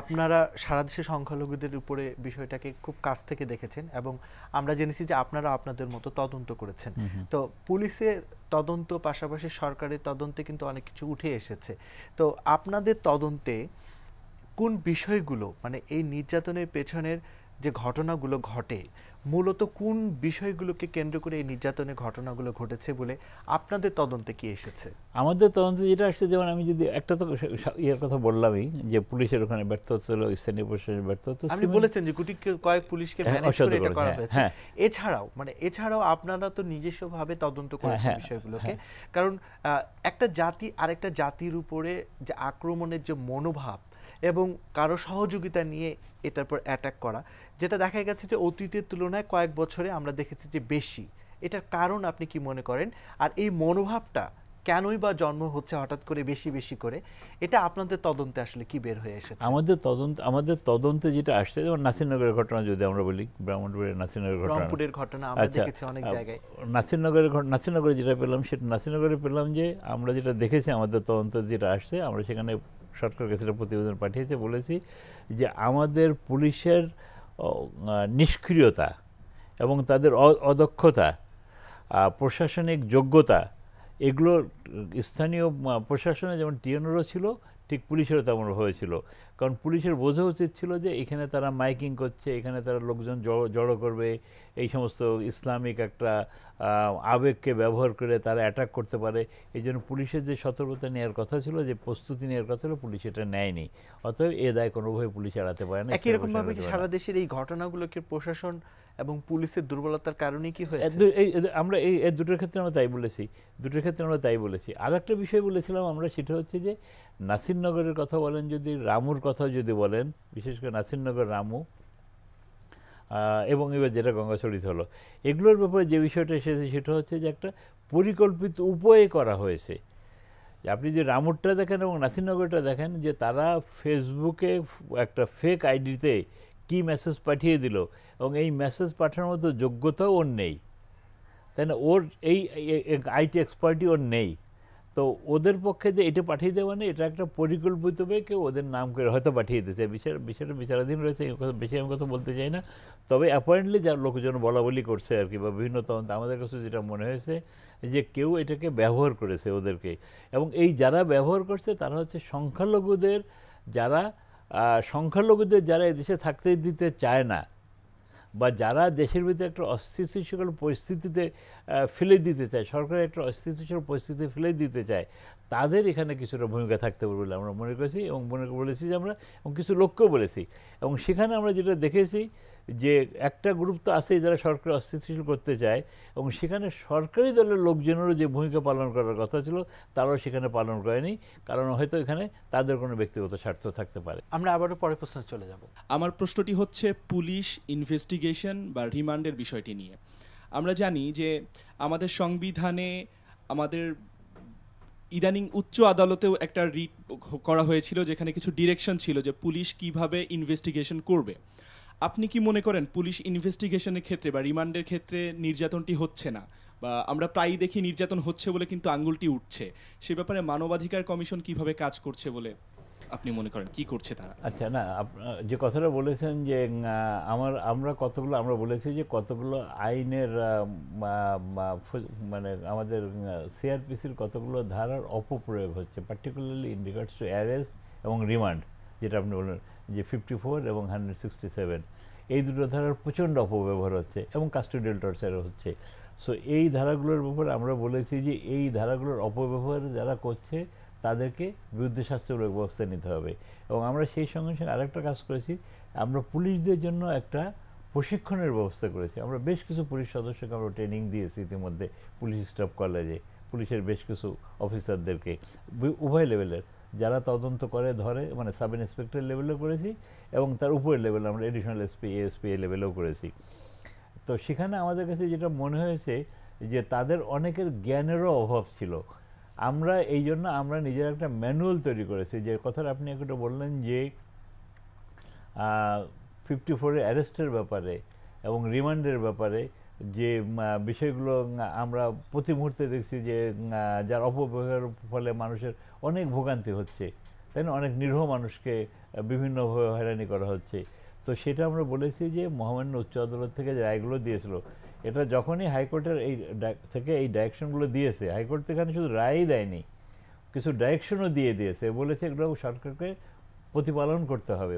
আপনারা সারা দেশে সংখ্যালঘুদের উপরে বিষয়টাকে খুব কাছ থেকে দেখেছেন এবং আমরা জেনেছি যে আপনারা আপনাদের মতো তদন্ত করেছেন। তো পুলিশের তদন্ত পাশাপাশি সরকারের তদন্তে কিন্তু অনেক কিছু উঠে এসেছে। তো আপনাদের তদন্তে কোন বিষয়গুলো মানে এই নির্যাতনের পেছনের যে ঘটনাগুলো ঘটে মূলত কোন বিষয়গুলোকে কেন্দ্র করে এই নির্যাতনের ঘটনাগুলো ঘটেছে বলে আপনাদের তদন্তে কি এসেছে? আমাদের তদন্তে যেটা আসছে যেমন আমি যদি একটা তো ইয়ের কথা বললামই যে পুলিশের ওখানে ব্যর্থ হচ্ছিল স্থানীয় প্রশাসনের ব্যর্থ হতো আপনি বলেছেন যে গুটি কয়েক পুলিশকে ম্যানেজ করে এটা করা হ্যাঁ, হয়েছে। হ্যাঁ। এছাড়াও মানে এছাড়াও আপনারা তো নিজস্বভাবে তদন্ত করেছেন হ্যাঁ, বিষয়গুলোকে। কারণ আহ, একটা জাতি আরেকটা জাতির উপরে যে আক্রমণের যে মনোভাব এবং কারও সহযোগিতা নিয়ে এটার পর অ্যাটাক করা। যেটা দেখা গেছে যে অতীতের তুলনায় কয়েক বছরে আমরা দেখেছি যে বেশি। এটার কারণ আপনি কি মনে করেন? আর এই মনোভাবটা কেনই বা জন্ম হচ্ছে হঠাৎ করে বেশি বেশি করে? এটা আপনাদের তদন্তে আসলে কি বের হয়ে এসেছে? আমাদের তদন্ত আমাদের তদন্তে যেটা আসছে যেমন নাসিরনগরের ঘটনা যদি আমরা বলি ব্রাহ্মণবাড়ির নাসিরনগরের ঘটনা। রংপুরের ঘটনা আমরা আচ্ছা, দেখেছি অনেক জায়গায়। নাসিরনগরের ঘট- নাসিরনগরে যেটা পেলাম সেটা নাসিরনগরে পেলাম যে আমরা যেটা দেখেছি আমাদের তদন্ত যেটা আসছে আমরা সেখানে সরকার কাছে একটা প্রতিবেদন পাঠিয়েছে, বলেছি যে আমাদের পুলিশের নিষ্ক্রিয়তা এবং তাদের অদক্ষতা প্রশাসনিক যোগ্যতা, এগুলো স্থানীয় প্রশাসনে যেমন টিএনওরও ছিল, ঠিক পুলিশেরও তেমন হয়েছিল। কারণ পুলিশের বোঝা উচিত ছিল যে এখানে তারা মাইকিং করছে এখানে তারা লোকজন জড়ো- জড়ো করবে এই সমস্ত ইসলামিক একটা আবেগকে ব্যবহার করে তারা অ্যাটাক করতে পারে। এই জন্য পুলিশের যে সতর্কতা নেওয়ার কথা ছিল যে প্রস্তুতি নেওয়ার কথা ছিল পুলিশ এটা নেয়নি। অতএব এ দায় কোনোভাবে পুলিশ এড়াতে পারে না একই স্থানীয় রকম ভাবে প্রশাসন কি সারা। দেশের এই ঘটনাগুলোকে প্রশাসন এবং পুলিশের দুর্বলতার কারণে কি হয়েছে? আমরা এই এই দুটোর ক্ষেত্রে আমরা তাই বলেছি দুটোর ক্ষেত্রে আমরা তাই বলেছি। আর একটা বিষয় বলেছিলাম আমরা সেটা হচ্ছে যে নাসিরনগরের কথা বলেন যদি রামুর কথা যদি বলেন, বিশেষ করে নাসিরনগর, রামু এবং এবার যেটা গঙ্গাচড়িত হলো এগুলোর ব্যাপারে যে বিষয়টা এসেছে সেটা হচ্ছে যে একটা পরিকল্পিত উপায়ে করা হয়েছে। আপনি যে রামুরটা দেখেন এবং নাসিরনগরটা দেখেন, যে তারা ফেসবুকে একটা ফেক আইডিতে কি মেসেজ পাঠিয়ে দিল এবং এই মেসেজ পাঠানোর মতো যোগ্যতাও ওর নেই। তাই না? ওর এই আইটি এক্সপার্টি ওর নেই। তো ওদের পক্ষে যে এটা পাঠিয়ে দেওয়া মানে এটা একটা পরিকল্পিতভাবে কেউ ওদের নাম করে হয়তো পাঠিয়ে দিয়েছে। বিষয়, বিষয়টা বিচারাধীন রয়েছে, এই কথা বেশি আমি কথা বলতে চাই না। তবে অ্যাপয়েন্টলি যা লোকজন বলা বলি করছে আর কি, বা বিভিন্ন তদন্ত, আমাদের কাছে যেটা মনে হয়েছে যে কেউ এটাকে ব্যবহার করেছে ওদেরকে। এবং এই যারা ব্যবহার করছে, তারা হচ্ছে সংখ্যালঘুদের, যারা সংখ্যালঘুদের যারা এদেশে থাকতে দিতে চায় না বা যারা দেশের ভিতরে একটা অস্থিতিশীল পরিস্থিতিতে ফেলে দিতে চায়, সরকারের একটা অস্থিতিশীল পরিস্থিতি ফেলে দিতে চায় তাদের এখানে কিছুটা ভূমিকা থাকতে পারবে বলে আমরা মনে করেছি এবং মনে বলেছি যে আমরা এবং কিছু লোককেও বলেছি। এবং সেখানে আমরা যেটা দেখেছি যে একটা গ্রুপ তো আছেই যারা সরকার অস্থিতিশীল করতে চায় এবং সেখানে সরকারি দলের লোকজনেরও যে ভূমিকা পালন করার কথা ছিল তারাও সেখানে পালন করেনি। কারণ হয়তো এখানে তাদের কোনো ব্যক্তিগত স্বার্থ থাকতে পারে। আমরা আবারও পরের প্রশ্ন চলে যাব। আমার প্রশ্নটি হচ্ছে পুলিশ ইনভেস্টিগেশন বা রিমান্ডের বিষয়টি নিয়ে। আমরা জানি যে আমাদের সংবিধানে আমাদের ইদানিং উচ্চ আদালতেও একটা রিট করা হয়েছিল যেখানে কিছু ডিরেকশন ছিল যে পুলিশ কীভাবে ইনভেস্টিগেশন করবে। আপনি কি মনে করেন পুলিশ ইনভেস্টিগেশনের ক্ষেত্রে বা রিমান্ডের ক্ষেত্রে নির্যাতনটি হচ্ছে না? বা আমরা প্রায়ই দেখি নির্যাতন হচ্ছে বলে কিন্তু আঙ্গুলটি উঠছে। সে ব্যাপারে মানবাধিকার কমিশন কীভাবে কাজ করছে বলে আপনি মনে করেন, কি করছে তারা? আচ্ছা না যে কথাটা বলেছেন যে আমার, আমরা কতগুলো, আমরা বলেছি যে কতগুলো আইনের মানে আমাদের সিআরপিসির কতগুলো ধারার অপপ্রয়োগ হচ্ছে particularly in regards to arrest এবং রিমান্ড যেটা আপনি বললেন, যে ফিফটি ফোর এবং হান্ড্রেড সিক্সটি সেভেন এই দুটো ধারার প্রচণ্ড অপব্যবহার হচ্ছে এবং কাস্টোডিয়াল টর্চারও হচ্ছে। সো এই ধারাগুলোর ব্যাপারে আমরা বলেছি যে, এই ধারাগুলোর অপব্যবহার যারা করছে তাদেরকে বিরুদ্ধে শাস্তিমূলক ব্যবস্থা নিতে হবে। এবং আমরা সেই সঙ্গে সঙ্গে আরেকটা কাজ করেছি, আমরা পুলিশদের জন্য একটা প্রশিক্ষণের ব্যবস্থা করেছি। আমরা বেশ কিছু পুলিশ সদস্যকে আমরা ট্রেনিং দিয়েছি ইতিমধ্যে পুলিশ স্টাফ কলেজে পুলিশের বেশ কিছু অফিসারদেরকে উভয় লেভেলের যারা তদন্ত করে, ধরে মানে সাব ইন্সপেক্টর লেভেলেও করেছি এবং তার উপরের লেভেলে আমরা এডিশনাল এসপি এএসপি এ লেভেলেও করেছি। তো সেখানে আমাদের কাছে যেটা মনে হয়েছে যে তাদের অনেকের জ্ঞানেরও অভাব ছিল। আমরা এই জন্য আমরা নিজের একটা ম্যানুয়াল তৈরি করেছি, যে কথাটা আপনি একটু বললেন যে ফিফটি ফোরের অ্যারেস্টের ব্যাপারে এবং রিমান্ডের ব্যাপারে যে বিষয়গুলো আমরা প্রতি মুহূর্তে দেখছি যে যার অপব্যবহারের ফলে মানুষের অনেক ভোগান্তি হচ্ছে, তাই না? অনেক নিরীহ মানুষকে বিভিন্নভাবে হয়রানি করা হচ্ছে। তো সেটা আমরা বলেছি যে, মহামান্য উচ্চ আদালত থেকে যে রায়গুলো দিয়েছিল এটা যখনই হাইকোর্টের এই থেকে এই ডাইরেকশনগুলো দিয়েছে, হাইকোর্ট তো এখানে শুধু রায়ই দেয়নি, কিছু ডাইরেকশনও দিয়ে দিয়েছে, বলেছে এগুলো সরকারকে প্রতিপালন করতে হবে,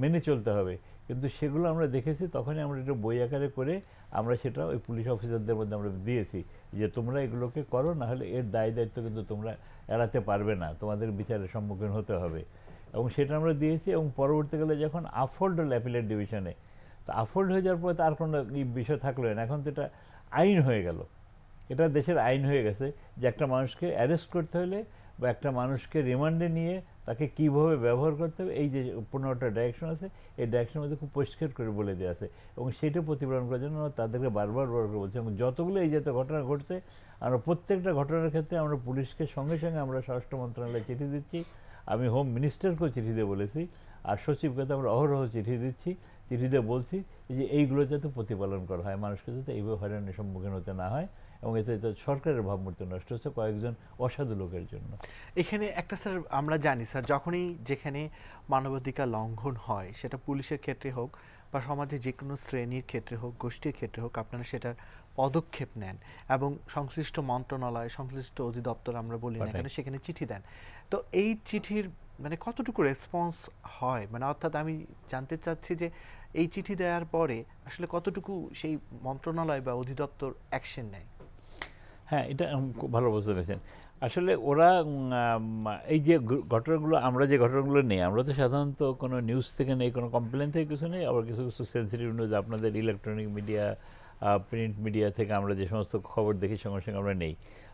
মেনে চলতে হবে। কিন্তু সেগুলো আমরা দেখেছি, তখনই আমরা এটা বই আকারে করে আমরা সেটা ওই পুলিশ অফিসারদের মধ্যে আমরা দিয়েছি যে তোমরা এগুলোকে করো না হলে এর দায় দায়িত্ব কিন্তু তোমরা এড়াতে পারবে না, তোমাদের বিচারের সম্মুখীন হতে হবে। এবং সেটা আমরা দিয়েছি এবং পরবর্তীকালে যখন আফোল্ড হলো অ্যাপিলেট ডিভিশনে তো আফোল্ড হয়ে যাওয়ার পরে তো আর কোনো বিষয় থাকল না। এখন তো এটা আইন হয়ে গেল। এটা দেশের আইন হয়ে গেছে যে একটা মানুষকে অ্যারেস্ট করতে হলে বা একটা মানুষকে রিমান্ডে নিয়ে তাকে কীভাবে ব্যবহার করতে হবে, এই যে পনেরোটা ডাইরেকশন আছে, এই ডাইরেকশনের মধ্যে খুব পরিষ্কার করে বলে দেওয়া আছে এবং সেটা প্রতিপালন করার জন্য তাদেরকে বারবার বার করে বলছি এবং যতগুলো এই জাতীয় ঘটনা ঘটছে, আমরা প্রত্যেকটা ঘটনার ক্ষেত্রে আমরা পুলিশকে সঙ্গে সঙ্গে আমরা স্বরাষ্ট্র মন্ত্রণালয়ে চিঠি দিচ্ছি, আমি হোম মিনিস্টারকেও চিঠি দিয়ে বলেছি, আর সচিবকে তো আমরা অহরহ চিঠি দিচ্ছি। চিঠি দিয়ে বলছি যে এইগুলো যাতে প্রতিপালন করা হয় মানুষকে যাতে এইভাবে হয়রানির সম্মুখীন হতে না হয় এবং এতে এতে সরকারের ভাবমূর্তি নষ্ট হচ্ছে কয়েকজন অসাধু লোকের জন্য। এখানে একটা স্যার আমরা জানি স্যার যখনই যেখানে মানবাধিকার লঙ্ঘন হয় সেটা পুলিশের ক্ষেত্রে হোক বা সমাজে যে কোনো শ্রেণির ক্ষেত্রে হোক গোষ্ঠীর ক্ষেত্রে হোক আপনারা সেটার পদক্ষেপ নেন এবং সংশ্লিষ্ট মন্ত্রণালয় সংশ্লিষ্ট অধিদপ্তর আমরা বলি না কেন সেখানে চিঠি দেন। তো এই চিঠির মানে কতটুকু রেসপন্স হয়? মানে অর্থাৎ আমি জানতে চাচ্ছি যে এই চিঠি দেওয়ার পরে আসলে কতটুকু সেই মন্ত্রণালয় বা অধিদপ্তর অ্যাকশন নেয়? হ্যাঁ এটা খুব ভালো বুঝতে পেরেছেন। আসলে ওরা এই যে ঘটনাগুলো, আমরা যে ঘটনাগুলো নেই, আমরা তো সাধারণত কোনো নিউজ থেকে নেই, কোনো কমপ্লেন থেকে কিছু নেই, আবার কিছু কিছু সেন্সিটিভ নিউজ আপনাদের ইলেকট্রনিক মিডিয়া প্রিন্ট মিডিয়া থেকে আমরা যে সমস্ত খবর দেখি, সঙ্গে সঙ্গে আমরা নেই।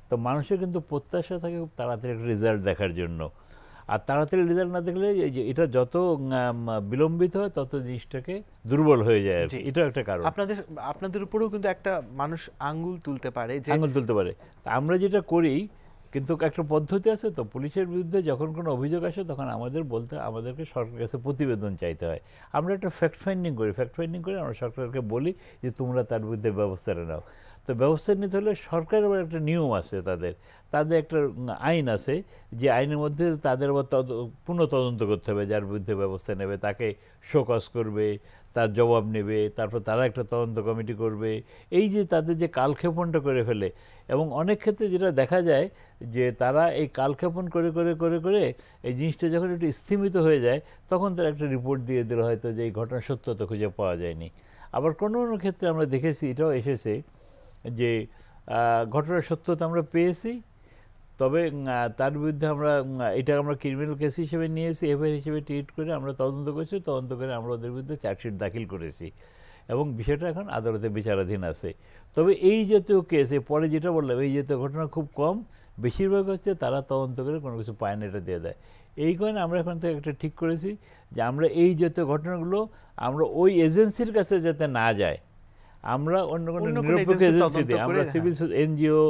তো মানুষের কিন্তু প্রত্যাশা থাকে খুব তাড়াতাড়ি একটা রেজাল্ট দেখার জন্য। আর তাড়াতাড়ি রেজাল্ট না দেখলে এটা যত বিলম্বিত হয় তত জিনিসটাকে দুর্বল হয়ে যায়। এটাও একটা কারণ। আপনাদের আপনাদের উপরেও কিন্তু একটা মানুষ আঙ্গুল তুলতে পারে যে আঙুল তুলতে পারে। আমরা যেটা করি কিন্তু একটা পদ্ধতি আছে তো পুলিশের বিরুদ্ধে যখন কোনো অভিযোগ আসে তখন আমাদের বলতে আমাদেরকে সরকারের কাছে প্রতিবেদন চাইতে হয়। আমরা একটা ফ্যাক্ট ফাইন্ডিং করি। ফ্যাক্ট ফাইন্ডিং করে আমরা সরকারকে বলি যে তোমরা তার বিরুদ্ধে ব্যবস্থাটা নাও তো ব্যবস্থা নিতে হলে সরকারের একটা নিয়ম আছে তাদের। তাদের একটা আইন আছে যে আইনের মধ্যে তাদের পুনঃ তদন্ত করতে হবে, যার বিরুদ্ধে ব্যবস্থা নেবে, তাকে শোকজ করবে, তার জবাব নেবে, তারপর তারা একটা তদন্ত কমিটি করবে। এই যে তাদের যে কালক্ষেপণটা করে ফেলে, এবং অনেক ক্ষেত্রে যেটা দেখা যায় যে তারা এই কালক্ষেপণ করে করে করে করে এই জিনিসটা যখন একটু স্থিমিত হয়ে যায়, তখন তারা একটা রিপোর্ট দিয়ে দিল হয়তো যে এই ঘটনার সত্যতা খুঁজে পাওয়া যায়নি। আবার কোনো কোনো ক্ষেত্রে আমরা দেখেছি, এটাও এসেছে যে ঘটনার সত্যতা আমরা পেয়েছি, তবে তার বিরুদ্ধে আমরা এটা আমরা ক্রিমিনাল কেস হিসেবে নিয়েছি, এফআইআর হিসেবে ট্রিট করে আমরা তদন্ত করেছি, তদন্ত করে আমরা ওদের বিরুদ্ধে চার্জশিট দাখিল করেছি এবং বিষয়টা এখন আদালতে বিচারাধীন আছে। তবে এই জাতীয় কেস পরে যেটা বললাম, এই জাতীয় ঘটনা খুব কম, বেশিরভাগ হচ্ছে তারা তদন্ত করে কোনো কিছু পায় না, এটা দিয়ে দেয়। এই কারণে আমরা এখন থেকে একটা ঠিক করেছি যে, আমরা এই জাতীয় ঘটনাগুলো আমরা ওই এজেন্সির কাছে যাতে না যায় আমরা অন্য কোনো নিরপেক্ষ এজেন্সি দিই। আমরা হ্যাঁ। সিভিল এনজিও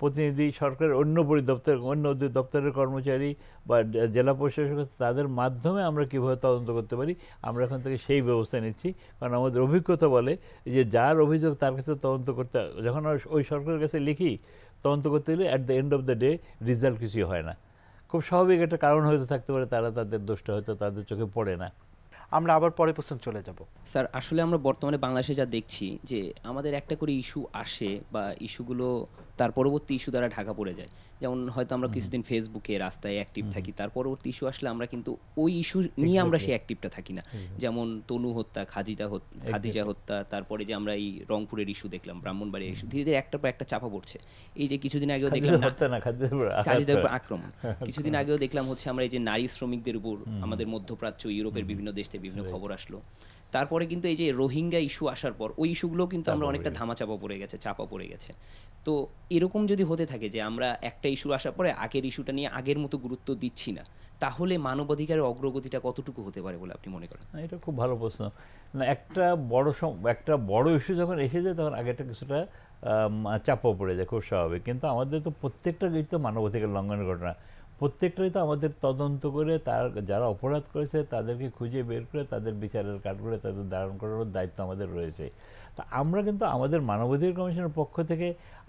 প্রতিনিধি সরকারের অন্য পরিদপ্তর অন্য দপ্তরের কর্মচারী বা জেলা প্রশাসক তাদের মাধ্যমে আমরা কীভাবে তদন্ত করতে পারি আমরা এখন থেকে সেই ব্যবস্থা নিচ্ছি। কারণ আমাদের অভিজ্ঞতা বলে যে যার অভিযোগ তার কাছে তদন্ত করতে যখন আমরা ওই সরকারের কাছে লিখি তদন্ত করতে গেলে at the end of the day result কিছুই হয় না। খুব স্বাভাবিক একটা কারণ হয়তো থাকতে পারে তারা তাদের দোষটা হয়তো তাদের চোখে পড়ে না। আমরা আবার পরে প্রশ্ন চলে যাব। স্যার, আসলে আমরা বর্তমানে বাংলাদেশে যা দেখছি যে আমাদের একটা করে ইস্যু আসে বা ইস্যুগুলো তার পরবর্তী ইস্যু দ্বারা ঢাকা পড়ে যায়। যেমন হয়তো আমরা কিছুদিন ফেসবুকে রাস্তায় অ্যাক্টিভ থাকি তার পরবর্তী ইস্যু আসলে আমরা কিন্তু ওই ইস্যু নিয়ে আমরা সেই অ্যাক্টিভটা থাকি না। যেমন তনু হত্যা খাজিদা হত্যা খাদিজা হত্যা তারপরে যে আমরা এই রংপুরের ইস্যু দেখলাম ব্রাহ্মণবাড়ির ইস্যু ধীরে ধীরে একটার পর একটা চাপা পড়ছে। এই যে কিছুদিন আগেও দেখলাম খাদ্যের উপর। আক্রমণ। কিছুদিন আগেও দেখলাম হচ্ছে আমরা এই যে নারী শ্রমিকদের উপর আমাদের মধ্যপ্রাচ্য ইউরোপের বিভিন্ন দেশ থেকে বিভিন্ন খবর আসলো। তারপরে কিন্তু এই যে রোহিঙ্গা ইস্যু আসার পর ওই ইস্যুগুলো কিন্তু আমরা অনেকটা ধামাচাপা পড়ে গেছে চাপা পড়ে গেছে। তো এরকম যদি হতে থাকে যে আমরা একটা ইস্যু আসার পরে আগের ইস্যুটা নিয়ে আগের মতো গুরুত্ব দিচ্ছি না তাহলে মানবাধিকারের অগ্রগতিটা কতটুকু হতে পারে বলে আপনি মনে করেন? এটা খুব ভালো প্রশ্ন। না একটা বড় একটা বড় ইস্যু যখন এসে যায় তখন আগেটা কিছুটা চাপা পড়ে যায় খুব স্বাভাবিক। কিন্তু আমাদের তো প্রত্যেকটা তো মানবাধিকার লঙ্ঘনের ঘটনা। প্রত্যেকটাই তো আমাদের তদন্ত করে তার, যারা অপরাধ করেছে তাদেরকে খুঁজে বের করে তাদের বিচারের কাঠগড়ে তাদের ধারণ করার দায়িত্ব আমাদের রয়েছে। তা আমরা কিন্তু আমাদের মানবাধিকার কমিশনের পক্ষ থেকে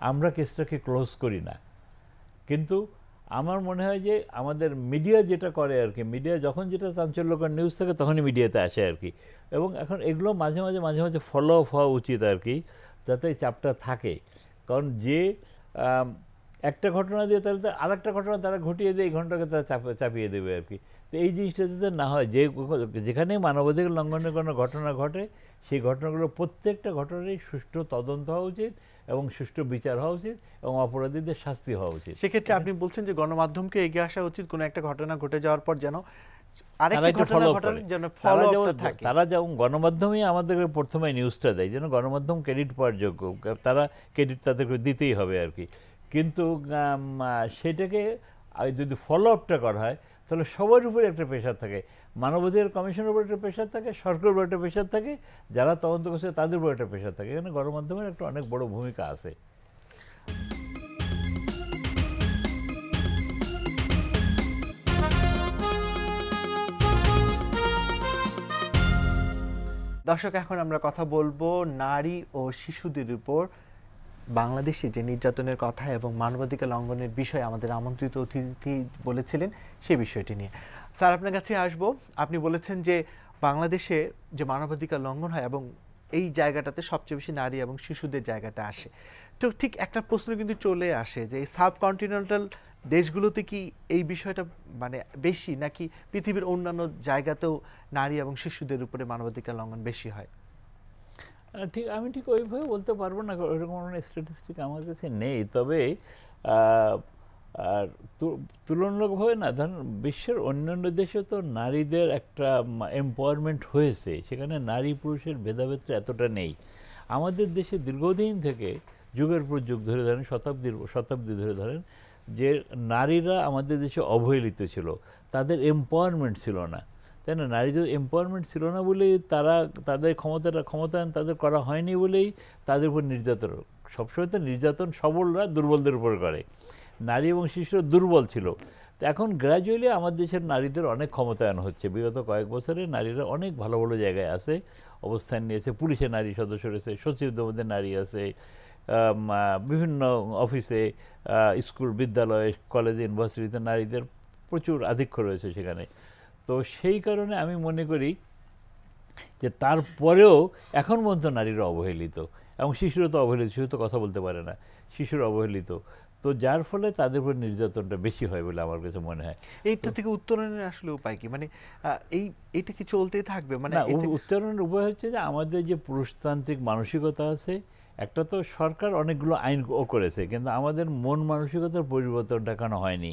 আমরা কেসটাকে ক্লোজ করি না। কিন্তু আমার মনে হয় যে আমাদের মিডিয়া যেটা করে আর কি, মিডিয়া যখন যেটা চাঞ্চল্যকর নিউজ থাকে তখনই মিডিয়াতে আসে আর কি। এবং এখন এগুলো মাঝে মাঝে মাঝে মাঝে ফলো আপ হওয়া উচিত আর কি, যাতে চাপটা থাকে। কারণ যে একটা ঘটনা দিয়ে তাহলে তো আরেকটা ঘটনা তারা ঘটিয়ে দিয়ে এই ঘটনাকে তারা চাপিয়ে দেবে আর কি। তো এই জিনিসটা যাতে না হয় যে যেখানে মানবাধিকার লঙ্ঘনের কোনো ঘটনা ঘটে সেই ঘটনাগুলো প্রত্যেকটা ঘটনারই সুষ্ঠু তদন্ত হওয়া উচিত এবং সুষ্ঠু বিচার হওয়া উচিত এবং অপরাধীদের শাস্তি হওয়া উচিত। সেক্ষেত্রে আপনি বলছেন যে গণমাধ্যমকে এগিয়ে আসা উচিত কোনো একটা ঘটনা ঘটে যাওয়ার পর যেন তারা যেমন থাকে। তারা যেমন গণমাধ্যমেই আমাদেরকে প্রথমে নিউজটা দেয় যেন গণমাধ্যম ক্রেডিট পাওয়ার যোগ্য তারা ক্রেডিট তাদেরকে দিতেই হবে আর কি। কিন্তু সেটাকে যদি ফলো আপটা করা হয়, তাহলে সবার উপরে একটা প্রেশার থাকে। মানবাধিকার কমিশনের উপর একটা প্রেশার থাকে, সরকারের উপর একটা প্রেশার থাকে, যারা তদন্ত করছে তাদের উপর একটা প্রেশার থাকে। এখানে গণমাধ্যমের একটা অনেক বড় ভূমিকা আছে। দর্শক, এখন আমরা কথা বলব নারী ও শিশুদের উপর। বাংলাদেশে যে নির্যাতনের কথা এবং মানবাধিকার লঙ্ঘনের বিষয়ে আমাদের আমন্ত্রিত অতিথি বলেছিলেন সেই বিষয়টি নিয়ে। স্যার, আপনার কাছে আসব। আপনি বলেছেন যে বাংলাদেশে যে মানবাধিকার লঙ্ঘন হয় এবং এই জায়গাটাতে সবচেয়ে বেশি নারী এবং শিশুদের জায়গাটা আসে। তো ঠিক একটা প্রশ্ন কিন্তু চলে আসে যে এই সাবকন্টিনেন্টাল দেশগুলোতে কি এই বিষয়টা মানে বেশি নাকি পৃথিবীর অন্যান্য জায়গাতেও নারী এবং শিশুদের উপরে মানবাধিকার লঙ্ঘন বেশি হয়? ঠিক, আমি ঠিক ওইভাবে বলতে পারব না ওইরকম কোনো স্ট্যাটিস্টিক আমার কাছে নেই। তবে আর তুলনামূলকভাবে না, ধরেন বিশ্বের অন্যান্য দেশে তো নারীদের একটা এম্পাওয়ারমেন্ট হয়েছে, সেখানে নারী পুরুষের ভেদাভেদটা এতটা নেই। আমাদের দেশে দীর্ঘদিন থেকে, যুগের পর যুগ ধরে ধরেন, শতাব্দীর, শতাব্দী ধরে ধরেন, যে নারীরা আমাদের দেশে অবহেলিত ছিল, তাদের এম্পাওয়ারমেন্ট ছিল না। তাই না? নারীদের এম্পাওয়ারমেন্ট ছিল না বলেই তারা তাদের ক্ষমতাটা ক্ষমতায়ন তাদের করা হয়নি বলেই তাদের উপর নির্যাতন। সবসময় তো নির্যাতন সবলরা দুর্বলদের উপর করে। নারী এবং শিশুরা দুর্বল ছিল। তো এখন গ্র্যাজুয়ালি আমার দেশের নারীদের অনেক ক্ষমতায়ন হচ্ছে। বিগত কয়েক বছরে নারীরা অনেক ভালো ভালো জায়গায় আছে। অবস্থান নিয়েছে। পুলিশে নারী সদস্য রয়েছে, সচিবদের মধ্যে নারী আছে বিভিন্ন অফিসে স্কুল, বিদ্যালয়ে, কলেজে, ইউনিভার্সিটিতে নারীদের প্রচুর আধিক্য রয়েছে সেখানে। তো সেই কারণে আমি মনে করি যে তারপরেও এখন পর্যন্ত নারীরা অবহেলিত এবং শিশুরা তো অবহেলিত শিশু তো কথা বলতে পারে না শিশুর অবহেলিত। তো যার ফলে তাদের উপর নির্যাতনটা বেশি হয় বলে আমার কাছে মনে হয়। এইটা থেকে উত্তরণের আসলে উপায় কি? মানে এই এটা কি চলতেই থাকবে? মানে উত্তরণের উপায় হচ্ছে যে আমাদের যে পুরুষতান্ত্রিক মানসিকতা আছে একটা তো সরকার অনেকগুলো আইন ও করেছে কিন্তু আমাদের মন মানসিকতার পরিবর্তনটা কেন হয়নি।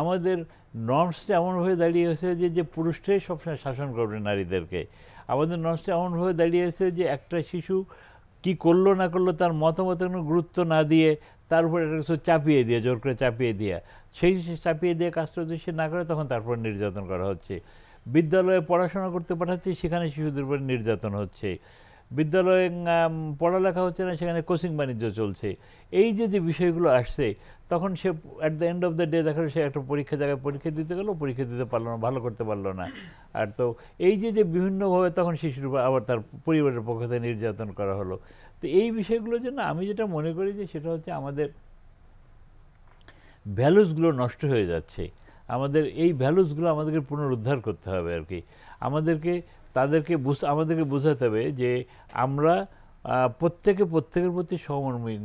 আমাদের নর্মসটা এমনভাবে দাঁড়িয়েছে যে যে পুরুষটাই সবসময় শাসন করবে নারীদেরকে। আমাদের নর্মসটা এমনভাবে দাঁড়িয়ে আছে যে, একটা শিশু কি করল না করল তার মতামত কোনো গুরুত্ব না দিয়ে তার উপর একটা কিছু চাপিয়ে দিয়ে, জোর করে চাপিয়ে দিয়ে। সেই চাপিয়ে দিয়ে কাজটা যদি সে না করে, তখন তারপর নির্যাতন করা হচ্ছে। বিদ্যালয়ে পড়াশোনা করতে পাঠাচ্ছি, সেখানে শিশুদের উপর নির্যাতন হচ্ছে। বিদ্যালয়ে পড়ালেখা হচ্ছে না, সেখানে কোচিং বাণিজ্য চলছে। এই যে যে বিষয়গুলো আসছে তখন সে at the end of the day দেখা সে একটা পরীক্ষা জায়গায় পরীক্ষা দিতে গেলো, পরীক্ষা দিতে পারল না, ভালো করতে পারল না। আর তো এই যে যে বিভিন্নভাবে তখন শিশুর আবার তার পরিবারের পক্ষ থেকে নির্যাতন করা হলো। তো এই বিষয়গুলোর জন্য আমি যেটা মনে করি যে, সেটা হচ্ছে আমাদের ভ্যালুসগুলো নষ্ট হয়ে যাচ্ছে। আমাদের এই ভ্যালুসগুলো আমাদেরকে পুনরুদ্ধার করতে হবে আর কি। আমাদেরকে, তাদেরকে বুঝ, আমাদেরকে বোঝাতে হবে যে, আমরা প্রত্যেকে প্রত্যেকের প্রতি সমর্মী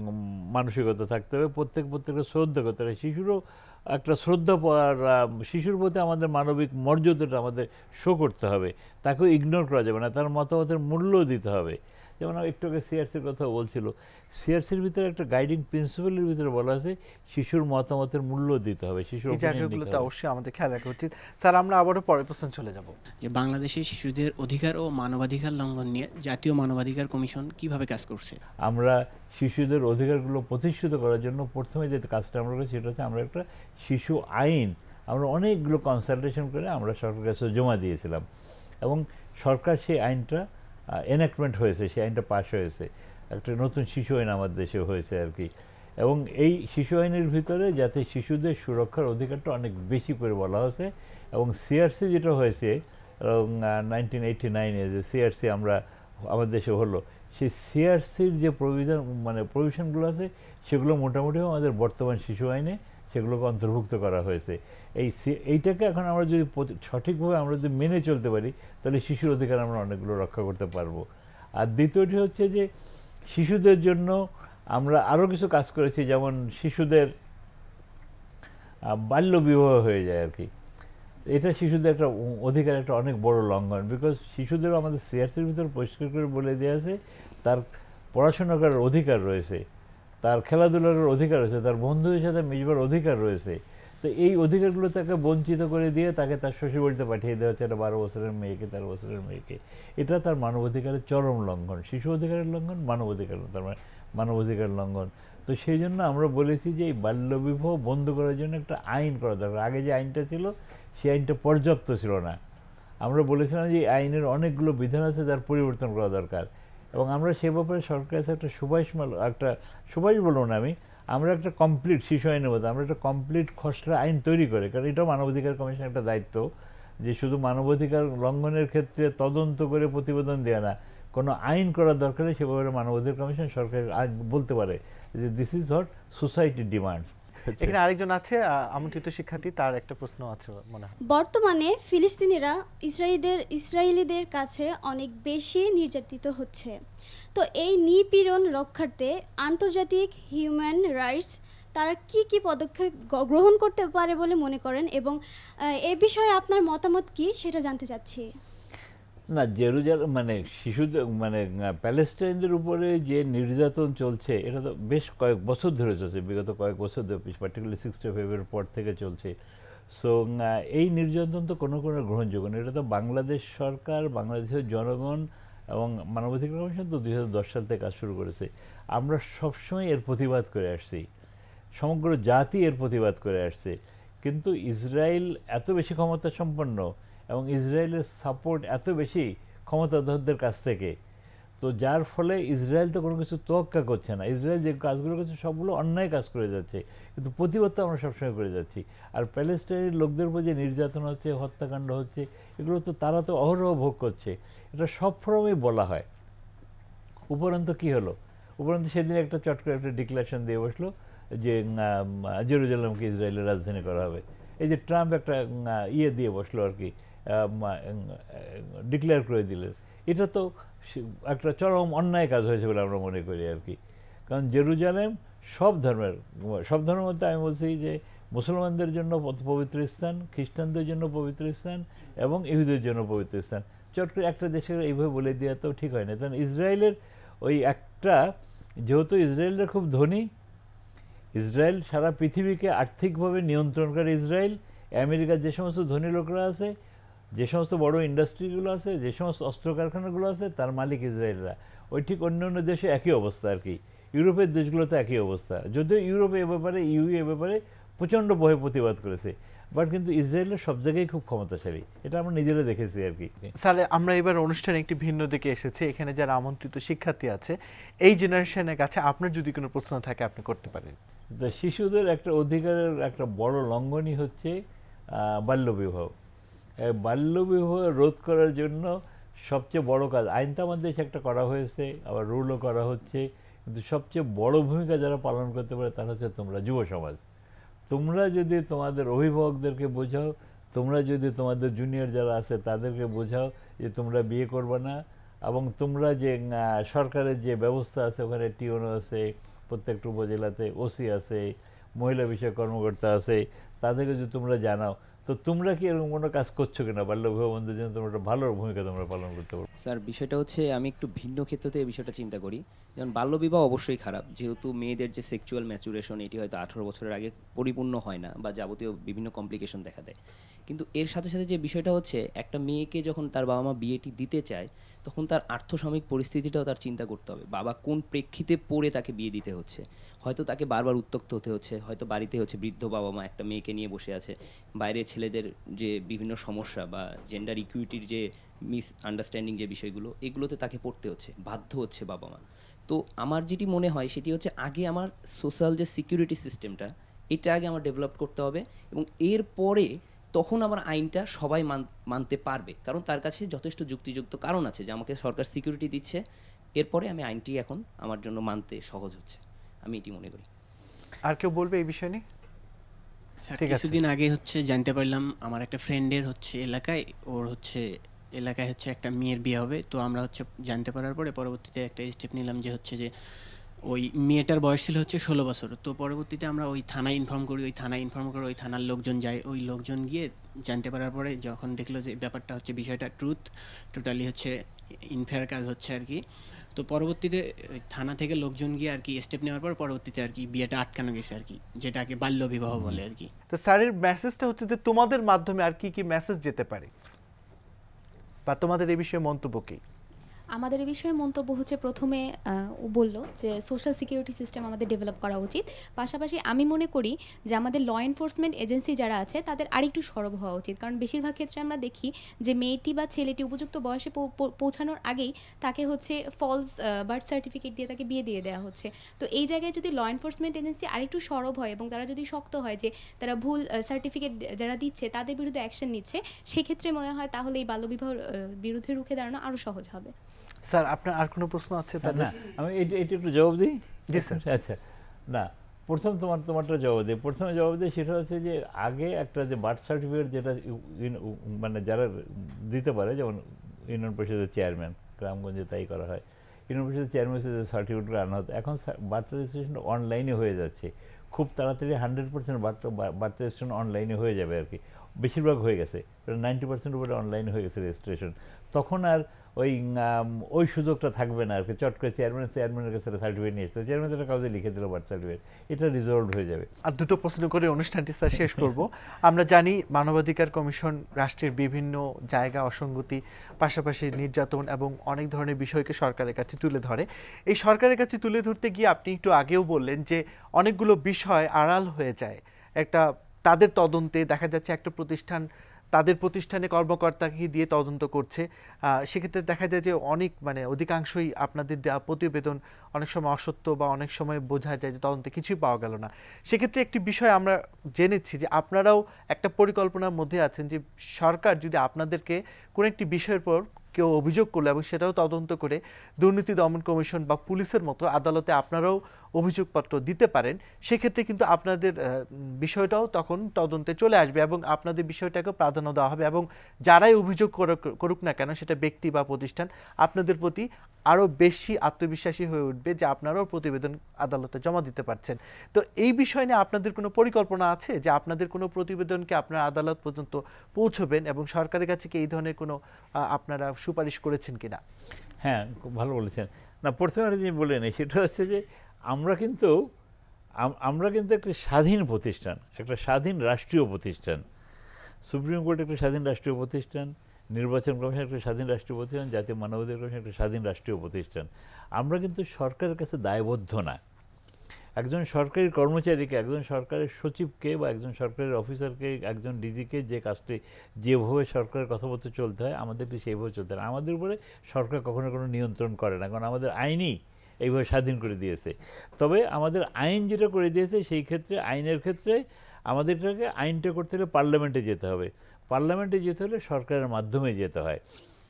মানসিকতা থাকতে হবে, প্রত্যেক প্রত্যেকের শ্রদ্ধা করতে হবে। শিশুরও একটা শ্রদ্ধা পাওয়ার শিশুর প্রতি আমাদের মানবিক মর্যাদাটা আমাদের শো করতে হবে। তাকেও ইগনোর করা যাবে না, তার মতামতের মূল্য দিতে হবে। যেমন আমি একটু আগে সিআরসির কথা বলছিল। সিআরসির ভিতরে একটা গাইডিং প্রিন্সিপালের ভিতরে বলা আছে শিশুর মতামতের মূল্য দিতে হবে শিশুর জায়গাগুলোতে অবশ্যই আমাদের খেয়াল রাখা উচিত। স্যার আমরা আবারও পরের প্রশ্ন চলে যাব। যে বাংলাদেশে শিশুদের অধিকার ও মানবাধিকার লঙ্ঘন নিয়ে জাতীয় মানবাধিকার কমিশন কীভাবে কাজ করছে? আমরা শিশুদের অধিকারগুলো প্রতিষ্ঠিত করার জন্য প্রথমে যে কাজটা আমরা করি সেটা হচ্ছে আমরা একটা শিশু আইন আমরা অনেকগুলো কনসালটেশন করে আমরা সরকারের কাছে জমা দিয়েছিলাম। এবং সরকার সেই আইনটা এনাক্টমেন্ট হয়েছে, সেই আইনটা পাশ হয়েছে। একটা নতুন শিশু আইন আমাদের দেশে হয়েছে আর কি। এবং এই শিশু আইনের ভিতরে যাতে শিশুদের সুরক্ষার অধিকারটা অনেক বেশি করে বলা হয়েছে এবং সিআরসি যেটা হয়েছে এবং নাইনটিন এইটি নাইনে যে সিআরসি আমরা আমাদের দেশে হলো, সেই সিআরসির যে প্রভিশন মানে প্রভিশনগুলো আছে, সেগুলো মোটামুটি আমাদের বর্তমান শিশু আইনে সেগুলোকে অন্তর্ভুক্ত করা হয়েছে। এই এইটাকে এখন আমরা যদি সঠিকভাবে আমরা যদি মেনে চলতে পারি, তাহলে শিশুর অধিকার আমরা অনেকগুলো রক্ষা করতে পারব। আর দ্বিতীয়টি হচ্ছে যে, শিশুদের জন্য আমরা আরও কিছু কাজ করেছি, যেমন শিশুদের বাল্য বিবাহ হয়ে যায় আর কি এটা শিশুদের একটা অধিকার একটা অনেক বড় লঙ্ঘন বিকজ শিশুদেরও আমাদের সিআরসির ভিতর পরিষ্কার করে বলে দেওয়া আছে, তার পড়াশোনা করার অধিকার রয়েছে। তার খেলাধুলার অধিকার রয়েছে, তার বন্ধুদের সাথে মিশবার অধিকার রয়েছে। তো এই অধিকারগুলো তাকে বঞ্চিত করে দিয়ে তাকে তার শ্বশুর বাড়িতে পাঠিয়ে দেওয়া হচ্ছে। একটা বারো বছরের মেয়েকে, তেরো বছরের মেয়েকে। এটা তার মানবাধিকারের চরম লঙ্ঘন। শিশু অধিকারের লঙ্ঘন মানবাধিকার তার মানে মানবাধিকার লঙ্ঘন। তো সেই জন্য আমরা বলেছি যে এই বাল্যবিবাহ বন্ধ করার জন্য একটা আইন করা দরকার। আগে যে আইনটা ছিল সেই আইনটা পর্যাপ্ত ছিল না। আমরা বলেছিলাম যে আইনের অনেকগুলো বিধান আছে, যার পরিবর্তন করা দরকার। এবং আমরা সে ব্যাপারে সরকারের কাছে একটা সুভাষ একটা সুভাষ বলব না আমি, আমরা একটা কমপ্লিট শিশু আইনের মধ্যে, আমরা একটা কমপ্লিট খসড়া আইন তৈরি করে, কারণ এটাও মানবাধিকার কমিশনের একটা দায়িত্ব যে শুধু মানবাধিকার লঙ্ঘনের ক্ষেত্রে তদন্ত করে প্রতিবেদন দেওয়া না, কোনো আইন করার দরকার সে ব্যাপারে মানবাধিকার কমিশন সরকার বলতে পারে যে this is hot society demands এখানে আরেকজন আছে আমন্ত্রিত শিক্ষার্থী তার একটা প্রশ্ন আছে মনে হয়। বর্তমানে ফিলিস্তিনিরা ইসরায়েলদের ইসরায়েলিদের কাছে অনেক বেশি নির্যাতিত হচ্ছে। তো এই নিপীড়ন রক্ষার্থে আন্তর্জাতিক হিউম্যান রাইটস তারা কি কি পদক্ষেপ গ্রহণ করতে পারে বলে মনে করেন? এবং এ বিষয়ে আপনার মতামত কি? সেটা জানতে চাচ্ছি। না জেরুজালেম মানে শিশুদের মানে প্যালেস্টাইনদের উপরে যে নির্যাতন চলছে, এটা তো বেশ কয়েক বছর ধরে চলছে, বিগত কয়েক বছর ধরে পার্টিকুলার সিক্সটি ফাইভের পর থেকে চলছে। সো এই নির্যাতন তো কোনো কোনো গ্রহণযোগ্য না এটা তো বাংলাদেশ সরকার, বাংলাদেশের জনগণ এবং মানবাধিকার কমিশন তো দুই হাজার দশ সাল থেকে কাজ শুরু করেছে। আমরা সবসময় এর প্রতিবাদ করে আসছি। সমগ্র জাতি এর প্রতিবাদ করে আসছে। কিন্তু ইসরায়েল এত বেশি ক্ষমতা সম্পন্ন এবং ইসরায়েলের সাপোর্ট এত বেশি ক্ষমতাধরদের কাছ থেকে তো যার ফলে ইসরায়েল তো কোনো কিছু তোয়াক্কা করছে না। ইসরায়েল যে কাজগুলো করছে সবগুলো অন্যায় কাজ করে যাচ্ছে। কিন্তু প্রতিবাদ তো আমরা সবসময় করে যাচ্ছি। আর প্যালেস্টাইনের লোকদের উপর যে নির্যাতন হচ্ছে হত্যাকাণ্ড হচ্ছে এগুলো তো তারা তো অহরহ ভোগ করছে। এটা সব ফোরামেই বলা হয়। উপরন্ত কি হলো? উপরন্ত সেদিন একটা চট করে একটা ডিক্লারেশন দিয়ে বসল যে আহ, ইসরায়েলের রাজধানী করা হবে। এই যে ট্রাম্প একটা ইয়ে দিয়ে বসল আর কি। ডিক্লেয়ার করে দিলেন এটা তো একটা চরম অন্যায় কাজ হয়েছে বলে আমরা মনে করি আর কি। কারণ জেরুজালেম সব ধর্মের সব ধর্মের মধ্যে আমি বলছি যে মুসলমানদের জন্য পবিত্র স্থান, খ্রিস্টানদের জন্য পবিত্র স্থান এবং ইহুদের জন্য পবিত্র স্থান। চট করে একটা দেশের এইভাবে বলে দেওয়া তো ঠিক হয় না। কারণ ইসরায়েলের ওই একটা, যেহেতু ইসরায়েলরা খুব ধনী, ইসরায়েল সারা পৃথিবীকে আর্থিকভাবে নিয়ন্ত্রণ করে ইসরায়েল, আমেরিকার যে সমস্ত ধনী লোকরা আছে যে সমস্ত বড় ইন্ডাস্ট্রিগুলো আছে যে সমস্ত অস্ত্র কারখানাগুলো আছে তার মালিক ইসরায়েলরা। ওই ঠিক অন্য অন্য দেশে একই অবস্থা আর কি। ইউরোপের দেশগুলোতে একই অবস্থা। যদিও ইউরোপে এ ব্যাপারে ইউ এ ব্যাপারে প্রচণ্ড ভয়ে প্রতিবাদ করেছে বাট কিন্তু ইসরায়েলের সব জায়গায় খুব ক্ষমতাশালী। এটা আমরা নিজেরা দেখেছি আর কি। স্যার আমরা এবার অনুষ্ঠানে একটি ভিন্ন দিকে এসেছি। এখানে যারা আমন্ত্রিত শিক্ষার্থী আছে এই জেনারেশনের কাছে আপনার যদি কোনো প্রশ্ন থাকে আপনি করতে পারেন। শিশুদের একটা অধিকারের একটা বড় লঙ্ঘনই হচ্ছে বাল্যবিবাহ। বাল্যবিবাহ রোধ করার জন্য সবচেয়ে বড় কাজ, আইন তো আমাদের দেশে একটা করা হয়েছে, আবার রুলও করা হচ্ছে, কিন্তু সবচেয়ে বড় ভূমিকা যারা পালন করতে পারে তারা হচ্ছে তোমরা, যুব সমাজ। তোমরা যদি তোমাদের অভিভাবকদেরকে বোঝাও, তোমরা যদি তোমাদের জুনিয়র যারা আছে তাদেরকে বোঝাও যে তোমরা বিয়ে করবে না, এবং তোমরা যে সরকারের যে ব্যবস্থা আছে, ওখানে টিওনো আছে, প্রত্যেকটা উপজেলাতে ওসি আছে, মহিলা বিষয়ক কর্মকর্তা আছে, তাদেরকে যদি তোমরা জানাও তো তোমরা কি এরকম কোনো কাজ করছ কিনা? বাল্যবিবাহ বন্ধের জন্য তোমরা একটা ভালো ভূমিকা তোমরা পালন করতে পারো। স্যার, বিষয়টা হচ্ছে আমি একটু ভিন্ন ক্ষেত্রতে এই বিষয়টা চিন্তা করি। যেমন বাল্যবিবাহ অবশ্যই খারাপ। যেহেতু মেয়েদের যে সেক্সুয়াল ম্যাচুরেশন এটি হয়তো আঠারো বছরের আগে পরিপূর্ণ হয় না বা যাবতীয় বিভিন্ন কমপ্লিকেশন দেখা দেয়। কিন্তু এর সাথে সাথে যে বিষয়টা হচ্ছে, একটা মেয়েকে যখন তার বাবা মা বিয়েটি দিতে চায় তখন তার আর্থসামাজিক পরিস্থিতিটাও তার চিন্তা করতে হবে। বাবা কোন প্রেক্ষিতে পড়ে তাকে বিয়ে দিতে হচ্ছে? হয়তো তাকে বারবার উত্তক্ত হতে হচ্ছে, হয়তো বাড়িতে হচ্ছে বৃদ্ধ বাবা মা একটা মেয়েকে নিয়ে বসে আছে। বাইরে ছেলেদের যে বিভিন্ন সমস্যা বা জেন্ডার ইকুইটির যে মিস আন্ডারস্ট্যান্ডিং যে বিষয়গুলো, এগুলোতে তাকে পড়তে হচ্ছে, বাধ্য হচ্ছে বাবা মা। তো আমার যেটি মনে হয় সেটি হচ্ছে আগে আমার সোশ্যাল যে সিকিউরিটি সিস্টেমটা এটা আগে আমার ডেভেলপ করতে হবে এবং এর পরে তখন আমার আইনটা সবাই মান- মানতে পারবে। কারণ তার কাছে যথেষ্ট যুক্তিযুক্ত কারণ আছে যে আমাকে সরকার সিকিউরিটি দিচ্ছে। এরপরে আমি আইনটি এখন আমার জন্য মানতে সহজ হচ্ছে। আমি এটি মনে করি। আর কেউ বলবে এই বিষয় নিয়ে? স্যার ঠিক আছে। কিছুদিন আগে হচ্ছে জানতে পারলাম আমার একটা ফ্রেন্ডের হচ্ছে এলাকায় ওর হচ্ছে এলাকায় হচ্ছে একটা মেয়ের বিয়ে হবে। তো আমরা হচ্ছে জানতে পারার পরে পরবর্তীতে একটা স্টেপ নিলাম যে হচ্ছে যে ওই মেয়েটার বয়স ছিল হচ্ছে ষোলো বছর। তো পরবর্তীতে আমরা ওই থানায় ইনফর্ম করি ওই থানায় ইনফর্ম করে ওই থানার লোকজন যায়। ওই লোকজন গিয়ে জানতে পারার পরে যখন দেখল যে ব্যাপারটা হচ্ছে বিষয়টা ট্রুথ টোটালি হচ্ছে ইনফেয়ার কাজ হচ্ছে আর কি। তো পরবর্তীতে ওই থানা থেকে লোকজন গিয়ে আর কি স্টেপ নেওয়ার পর পরবর্তীতে আর কি বিয়েটা আটকানো গেছে আর কি যেটাকে বাল্য বিবাহ বলে আর কি। তো স্যারের মেসেজটা হচ্ছে যে তোমাদের মাধ্যমে আর কি কি মেসেজ যেতে পারে? বা তোমাদের এই বিষয়ে মন্তব্য কি? আমাদের বিষয়ে মন্তব্য হচ্ছে প্রথমে ও বলল যে সোশ্যাল সিকিউরিটি সিস্টেম আমাদের ডেভেলপ করা উচিত। পাশাপাশি আমি মনে করি যে আমাদের ল এনফোর্সমেন্ট এজেন্সি যারা আছে, তাদের আরেকটু সরব হওয়া উচিত। কারণ বেশিরভাগ ক্ষেত্রে আমরা দেখি যে মেয়েটি বা ছেলেটি উপযুক্ত বয়সে পৌঁছানোর আগেই তাকে হচ্ছে ফলস বার্থ সার্টিফিকেট দিয়ে তাকে বিয়ে দিয়ে দেওয়া হচ্ছে। তো এই জায়গায় যদি ল এনফোর্সমেন্ট এজেন্সি আরেকটু সরব হয় এবং তারা যদি শক্ত হয় যে তারা ভুল সার্টিফিকেট যারা দিচ্ছে, তাদের বিরুদ্ধে অ্যাকশন নিচ্ছে, সেক্ষেত্রে মনে হয় তাহলে এই বাল্যবিবাহ বিরুদ্ধে রুখে দাঁড়ানো আরও সহজ হবে। স্যার আপনার আর কোনো প্রশ্ন আছে না আমি এটা এটা একটু জবাব দিই? জি, স্যার। আচ্ছা না প্রথম তোমার তোমারটা জবাব দিই। প্রথমে জবাব দিই সেটা হচ্ছে যে আগে একটা যে বার্থ সার্টিফিকেট যেটা মানে যারা দিতে পারে যেমন ইউনিয়ন পরিষদের চেয়ারম্যান গ্রামগঞ্জে তাই করা হয়। ইউনিয়ন পরিষদের চেয়ারম্যান যে সার্টিফিকেটগুলো আনা হতো। এখন বার্থ রেজিস্ট্রেশন অনলাইনে হয়ে যাচ্ছে। খুব তাড়াতাড়ি hundred percent birth birth registration অনলাইনে হয়ে যাবে আর কি। বেশিরভাগ হয়ে গেছে। নাইনটি পার্সেন্ট উপরে অনলাইনে হয়ে গেছে রেজিস্ট্রেশন তখন আর ওই ওই সুযোগটা থাকবে না আর কি চট করে চেয়ারম্যান চেয়ারম্যানের কাছে সার্টিফিকেট নিয়ে এসছে চেয়ারম্যান একটা কাগজে লিখে দিল বার্থ সার্টিফিকেট এটা রিজলভ হয়ে যাবে। আর দুটো প্রশ্ন করে অনুষ্ঠানটি স্যার শেষ করব। আমরা জানি মানবাধিকার কমিশন রাষ্ট্রের বিভিন্ন জায়গা অসঙ্গতি পাশাপাশি নির্যাতন এবং অনেক ধরনের বিষয়কে সরকারের কাছে তুলে ধরে। এই সরকারের কাছে তুলে ধরতে গিয়ে আপনি একটু আগেও বললেন যে অনেকগুলো বিষয় আড়াল হয়ে যায়। একটা তাদের তদন্তে দেখা যাচ্ছে একটা প্রতিষ্ঠান তাদের প্রতিষ্ঠানে কর্মকর্তাকে দিয়ে তদন্ত করছে। সেক্ষেত্রে দেখা যায় যে অনেক মানে অধিকাংশই আপনাদের দেওয়া প্রতিবেদন অনেক সময় অসত্য বা অনেক সময় বোঝা যায় যে তদন্তে কিছুই পাওয়া গেল না। সেক্ষেত্রে একটি বিষয় আমরা জেনেছি যে আপনারাও একটা পরিকল্পনার মধ্যে আছেন যে সরকার যদি আপনাদেরকে কোনো একটি বিষয়ের পর কেউ অভিযোগ করল এবং সেটাও তদন্ত করে দুর্নীতি দমন কমিশন বা পুলিশের মতো আদালতে আপনারাও অভিযোগপত্র দিতে পারেন। সেক্ষেত্রে কিন্তু আপনাদের বিষয়টাও তখন তদন্তে চলে আসবে এবং আপনাদের বিষয়টাকেও প্রাধান্য দেওয়া হবে এবং যারাই অভিযোগ করুক করুক না কেন সেটা ব্যক্তি বা প্রতিষ্ঠান, আপনাদের প্রতি আরও বেশি আত্মবিশ্বাসী হয়ে উঠবে যে আপনারাও প্রতিবেদন আদালতে জমা দিতে পারছেন। তো এই বিষয় নিয়ে আপনাদের কোনো পরিকল্পনা আছে যে আপনাদের কোনো প্রতিবেদনকে আপনার আদালত পর্যন্ত পৌঁছবেন এবং সরকারের কাছে কি এই ধরনের কোনো আপনারা সুপারিশ করেছেন কি না হ্যাঁ খুব ভালো বলেছেন। না, প্রথমে আর যে বলে নেই, সেটা হচ্ছে যে আমরা কিন্তু আমরা কিন্তু একটা স্বাধীন প্রতিষ্ঠান, একটা স্বাধীন রাষ্ট্রীয় প্রতিষ্ঠান। সুপ্রিম কোর্ট একটা স্বাধীন রাষ্ট্রীয় প্রতিষ্ঠান। নির্বাচন কমিশন একটা স্বাধীন রাষ্ট্রীয় প্রতিষ্ঠান, জাতীয় মানবাধিকার কমিশন একটা স্বাধীন রাষ্ট্রীয় প্রতিষ্ঠান। আমরা কিন্তু সরকারের কাছে দায়বদ্ধ না। একজন সরকারি কর্মচারীকে, একজন সরকারের সচিবকে বা একজন সরকারের অফিসারকে, একজন ডিজিকে যে কাজটি, যেভাবে সরকারের কথাবার্তা চলতে হয় আমাদেরকে সেইভাবে চলতে হয় আমাদের উপরে সরকার কখনো কোনো নিয়ন্ত্রণ করে না, কারণ আমাদের আইনই এইভাবে স্বাধীন করে দিয়েছে। তবে আমাদের আইন যেটা করে দিয়েছে, সেই ক্ষেত্রে, আইনের ক্ষেত্রে আমাদেরটাকে আইনটা করতে হলে পার্লামেন্টে যেতে হবে। পার্লামেন্টে যেতে হলে সরকারের মাধ্যমে যেতে হয়।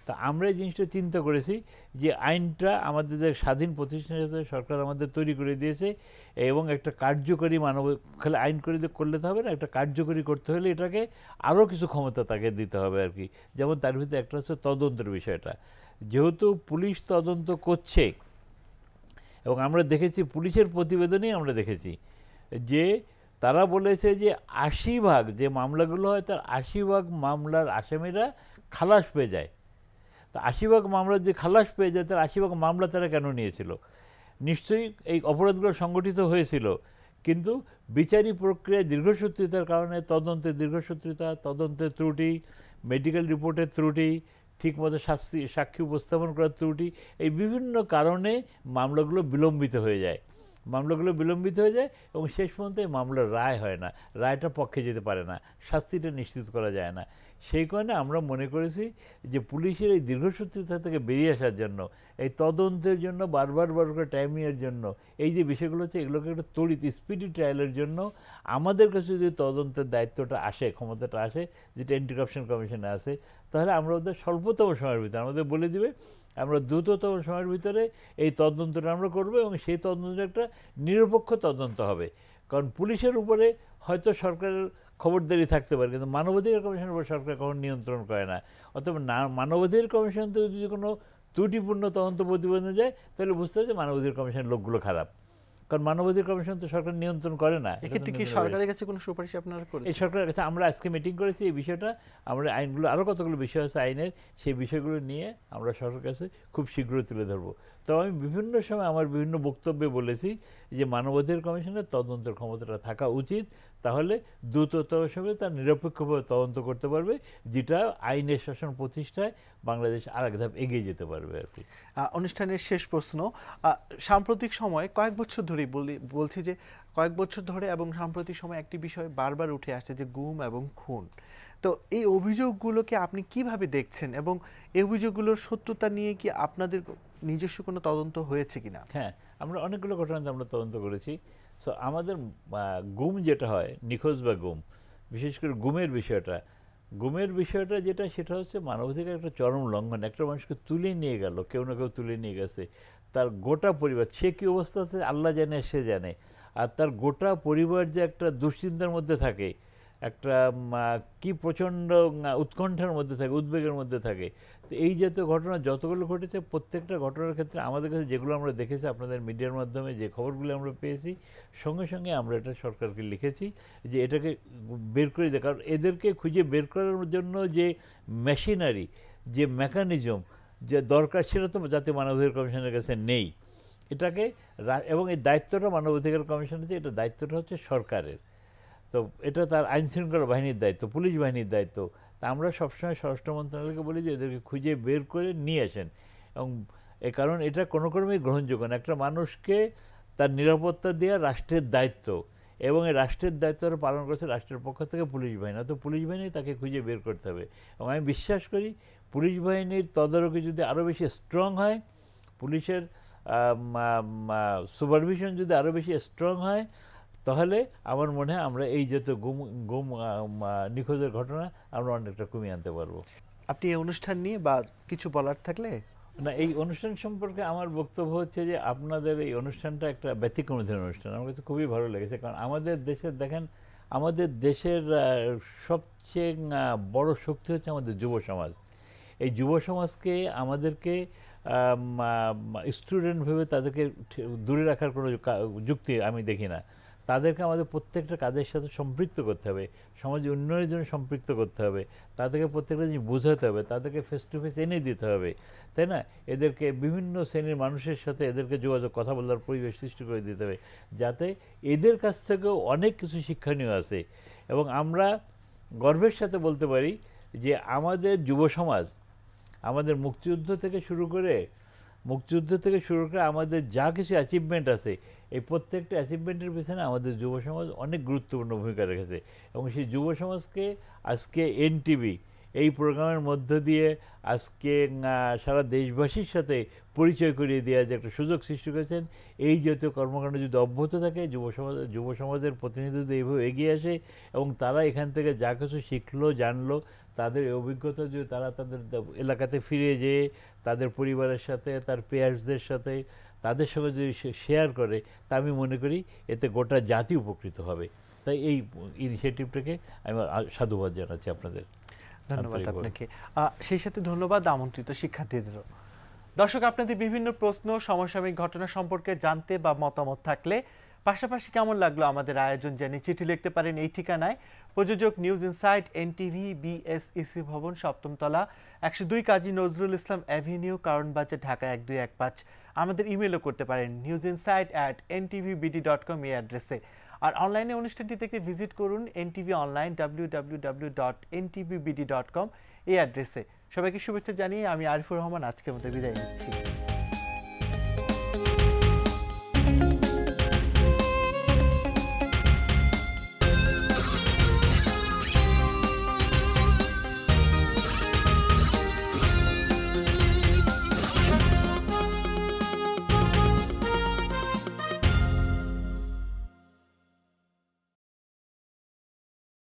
তা আমরা এই জিনিসটা চিন্তা করেছি যে আইনটা আমাদের স্বাধীন প্রতিষ্ঠান হিসেবে সরকার আমাদের তৈরি করে দিয়েছে এবং একটা কার্যকরী মানব, খালি আইন করে করলে তো হবে না, একটা কার্যকরী করতে হলে এটাকে আরও কিছু ক্ষমতা তাকে দিতে হবে আর কি। যেমন তার ভিতরে একটা হচ্ছে তদন্তের বিষয়টা। যেহেতু পুলিশ তদন্ত করছে এবং আমরা দেখেছি পুলিশের প্রতিবেদনেই আমরা দেখেছি যে তারা বলেছে যে আশি ভাগ যে মামলাগুলো হয়, তার আশি ভাগ মামলার আসামিরা খালাস পেয়ে যায়। তা আশি ভাগ মামলার যে খালাস পেয়ে যায়, তার আশি ভাগ মামলা তারা কেন নিয়েছিল? নিশ্চয়ই এই অপরাধগুলো সংগঠিত হয়েছিল, কিন্তু বিচারী প্রক্রিয়ায় দীর্ঘসূত্রিতার কারণে তদন্তের দীর্ঘসূত্রিতা তদন্তের ত্রুটি, মেডিকেল রিপোর্টের ত্রুটি, ঠিকমতো শাস্তি, সাক্ষী উপস্থাপন করার ত্রুটি, এই বিভিন্ন কারণে মামলাগুলো বিলম্বিত হয়ে যায়। মামলাগুলো বিলম্বিত হয়ে যায় এবং শেষ পর্যন্ত এই মামলার রায় হয় না, রায়টা পক্ষে যেতে পারে না, শাস্তিটা নিশ্চিত করা যায় না। সেই কারণে আমরা মনে করেছি যে পুলিশের এই দীর্ঘসূত্রিতা থেকে বেরিয়ে আসার জন্য, এই তদন্তের জন্য, বারবার বার করে টাইম নেওয়ার জন্য, এই যে বিষয়গুলো হচ্ছে এগুলোকে একটা তড়িৎ স্পিডি ট্রায়ালের জন্য আমাদের কাছে যদি তদন্তের দায়িত্বটা আসে, ক্ষমতাটা আসে, যেটা অ্যান্টি কমিশনে আসে তাহলে আমরা ওদের স্বল্পতম সময়ের ভিতরে, আমাদের বলে দিবে আমরা দ্রুততম সময়ের ভিতরে এই তদন্তটা আমরা করব এবং সেই তদন্তটা একটা নিরপেক্ষ তদন্ত হবে। কারণ পুলিশের উপরে হয়তো সরকারের খবরদারি থাকতে পারে, কিন্তু মানবাধিকার কমিশনের উপর সরকার কখন নিয়ন্ত্রণ করে না। অথবা না, মানবাধিকার কমিশন থেকে যদি কোনো ত্রুটিপূর্ণ তদন্ত প্রতিবেদন যায়, তাহলে বুঝতে হবে যে মানবাধিকার কমিশনের লোকগুলো খারাপ। কারণ মানবাধিকার কমিশন তো সরকার নিয়ন্ত্রণ করে না এক্ষেত্রে কি সরকারের কাছে কোনো সুপারিশ আপনারা এই সরকারের কাছে আমরা আজকে মিটিং করেছি এই বিষয়টা আমরা আইনগুলো আরও কতগুলো বিষয় আছে আইনের সেই বিষয়গুলো নিয়ে আমরা সরকারের কাছে খুব শীঘ্রই তুলে ধরবো। তো আমি বিভিন্ন সময় আমার বিভিন্ন বক্তব্যে বলেছি যে মানবাধিকার কমিশনের তদন্তের ক্ষমতাটা থাকা উচিত। তাহলে দ্রুততম সময়ে তার নিরপেক্ষভাবে তদন্ত করতে পারবে, যেটা আইনের শাসন প্রতিষ্ঠায় বাংলাদেশ আর এক ধাপ এগিয়ে যেতে পারবে আর কি। অনুষ্ঠানের শেষ প্রশ্ন সাম্প্রতিক সময়ে কয়েক বছর ধরেই বলি, বলছি যে কয়েক বছর ধরে এবং সাম্প্রতিক সময় একটি বিষয় বারবার উঠে আসছে যে গুম এবং খুন। তো এই অভিযোগগুলোকে আপনি কীভাবে দেখছেন এবং এই অভিযোগগুলোর সত্যতা নিয়ে কি আপনাদের নিজস্ব কোনো তদন্ত হয়েছে কিনা? হ্যাঁ আমরা অনেকগুলো ঘটনাতে আমরা তদন্ত করেছি। সো আমাদের গুম যেটা হয়, নিখোঁজ বা গুম, বিশেষ করে গুমের বিষয়টা গুমের বিষয়টা যেটা, সেটা হচ্ছে মানবাধিকার একটা চরম লঙ্ঘন। একটা মানুষকে তুলে নিয়ে গেল, কেউ না কেউ তুলে নিয়ে গেছে। তার গোটা পরিবার, সে কী অবস্থা আছে আল্লাহ জানে, সে জানে। আর তার গোটা পরিবার যে একটা দুশ্চিন্তার মধ্যে থাকে, একটা কি প্রচণ্ড উৎকণ্ঠার মধ্যে থাকে, উদ্বেগের মধ্যে থাকে তো এই জাতীয় ঘটনা, যতগুলো ঘটেছে, প্রত্যেকটা ঘটনার ক্ষেত্রে আমাদের কাছে যেগুলো আমরা দেখেছি, আপনাদের মিডিয়ার মাধ্যমে যে খবরগুলো আমরা পেয়েছি, সঙ্গে সঙ্গে আমরা এটা সরকারকে লিখেছি যে এটাকে বের করে দেয়। কারণ এদেরকে খুঁজে বের করার জন্য যে মেশিনারি, যে মেকানিজম, যে দরকার, সেটা তো জাতীয় মানবাধিকার কমিশনের কাছে নেই। এটাকে এবং এই দায়িত্বটা মানবাধিকার কমিশনের যে, এটা দায়িত্বটা হচ্ছে সরকারের। তো এটা তার আইনশৃঙ্খলা বাহিনীর দায়িত্ব, পুলিশ বাহিনীর দায়িত্ব। তা আমরা সবসময় স্বরাষ্ট্র মন্ত্রণালয়কে বলি যে এদেরকে খুঁজে বের করে নিয়ে আসেন। এবং এ কারণ এটা কোনো ক্রমেই গ্রহণযোগ্য না। একটা মানুষকে তার নিরাপত্তা দেওয়া রাষ্ট্রের দায়িত্ব এবং এই রাষ্ট্রের দায়িত্বটা পালন করেছে রাষ্ট্রের পক্ষ থেকে পুলিশ বাহিনী। তো পুলিশ বাহিনী তাকে খুঁজে বের করতে হবে। এবং আমি বিশ্বাস করি পুলিশ বাহিনীর তদারকি যদি আরও বেশি স্ট্রং হয়, পুলিশের সুপারভিশন যদি আরও বেশি স্ট্রং হয় তাহলে আমার মনে হয় আমরা এই যত গুম গুম নিখোঁজের ঘটনা আমরা অনেকটা কমিয়ে আনতে পারব। আপনি এই অনুষ্ঠান নিয়ে বা কিছু বলার থাকলে? না এই অনুষ্ঠান সম্পর্কে আমার বক্তব্য হচ্ছে যে আপনাদের এই অনুষ্ঠানটা একটা ব্যতিক্রম ধরনের অনুষ্ঠান। আমার কাছে খুবই ভালো লেগেছে। কারণ আমাদের দেশের দেখেন আমাদের দেশের সবচেয়ে বড় শক্তি হচ্ছে আমাদের যুব সমাজ। এই যুব সমাজকে আমাদেরকে স্টুডেন্ট ভেবে তাদেরকে দূরে রাখার কোনো যুক্তি আমি দেখি না। তাদেরকে আমাদের প্রত্যেকটা কাজের সাথে সম্পৃক্ত করতে হবে। সমাজ উন্নয়নের জন্য সম্পৃক্ত করতে হবে। তাদেরকে প্রত্যেকটা জিনিস বোঝাতে হবে। তাদেরকে ফেস টু ফেস এনে দিতে হবে। তাই না? এদেরকে বিভিন্ন শ্রেণির মানুষের সাথে এদেরকে যোগাযোগ, কথা বলার পরিবেশ সৃষ্টি করে দিতে হবে। যাতে এদের কাছ থেকেও অনেক কিছু শিক্ষণীয় আছে। এবং আমরা গর্বের সাথে বলতে পারি যে আমাদের যুব সমাজ, আমাদের মুক্তিযুদ্ধ থেকে শুরু করে মুক্তিযুদ্ধ থেকে শুরু করে আমাদের যা কিছু অ্যাচিভমেন্ট আছে, এই প্রত্যেকটা অ্যাচিভমেন্টের পিছনে আমাদের যুব সমাজ অনেক গুরুত্বপূর্ণ ভূমিকা রেখেছে। এবং সেই যুব সমাজকে আজকে এনটিভি এই প্রোগ্রামের মধ্য দিয়ে আজকে সারা দেশবাসীর সাথে পরিচয় করিয়ে দেওয়ার যে একটা সুযোগ সৃষ্টি করেছেন, এই জাতীয় কর্মকাণ্ড যদি অব্যাহত থাকে, যুব সমাজ, যুব সমাজের প্রতিনিধি যদি এইভাবে এগিয়ে আসে এবং তারা এখান থেকে যা কিছু শিখলো, জানলো, তাদের অভিজ্ঞতা যদি তারা তাদের এলাকাতে ফিরে যেয়ে তাদের পরিবারের সাথে, তার পেয়ার্সদের সাথে, তাদের সঙ্গে যদি শেয়ার করে, তা আমি মনে করি এতে গোটা জাতি উপকৃত হবে। তাই এই ইনিশিয়েটিভটাকে আমি সাধুবাদ জানাচ্ছি আপনাদের। ধন্যবাদ আপনাকে। সেই সাথে ধন্যবাদ আমন্ত্রিত শিক্ষার্থীদেরও। দর্শক আপনাদের বিভিন্ন প্রশ্ন সমসাময়িক ঘটনা সম্পর্কে জানতে বা মতামত থাকলে পাশাপাশি কেমন লাগল আমাদের আয়োজন জেনে চিঠি লিখতে পারেন এই ঠিকানায়। প্রযোজক নিউজ ইনসাইট এনটিভি বিএসইসি ভবন সপ্তম তলা একশো দুই কাজী নজরুল ইসলাম অ্যাভিনিউ কারণ বাজার ঢাকা এক দুই এক পাঁচ। আমাদের ইমেলও করতে পারেন news insight at NTVBD dot com এই অ্যাড্রেসে। আর অনলাইনে অনুষ্ঠানটি দেখতে ভিজিট করুন এনটিভি অনলাইন ডাব্লিউ এই অ্যাড্রেসে সবাইকে শুভেচ্ছা জানিয়ে আমি আরিফুর রহমান আজকের মতো বিদায় নিচ্ছি।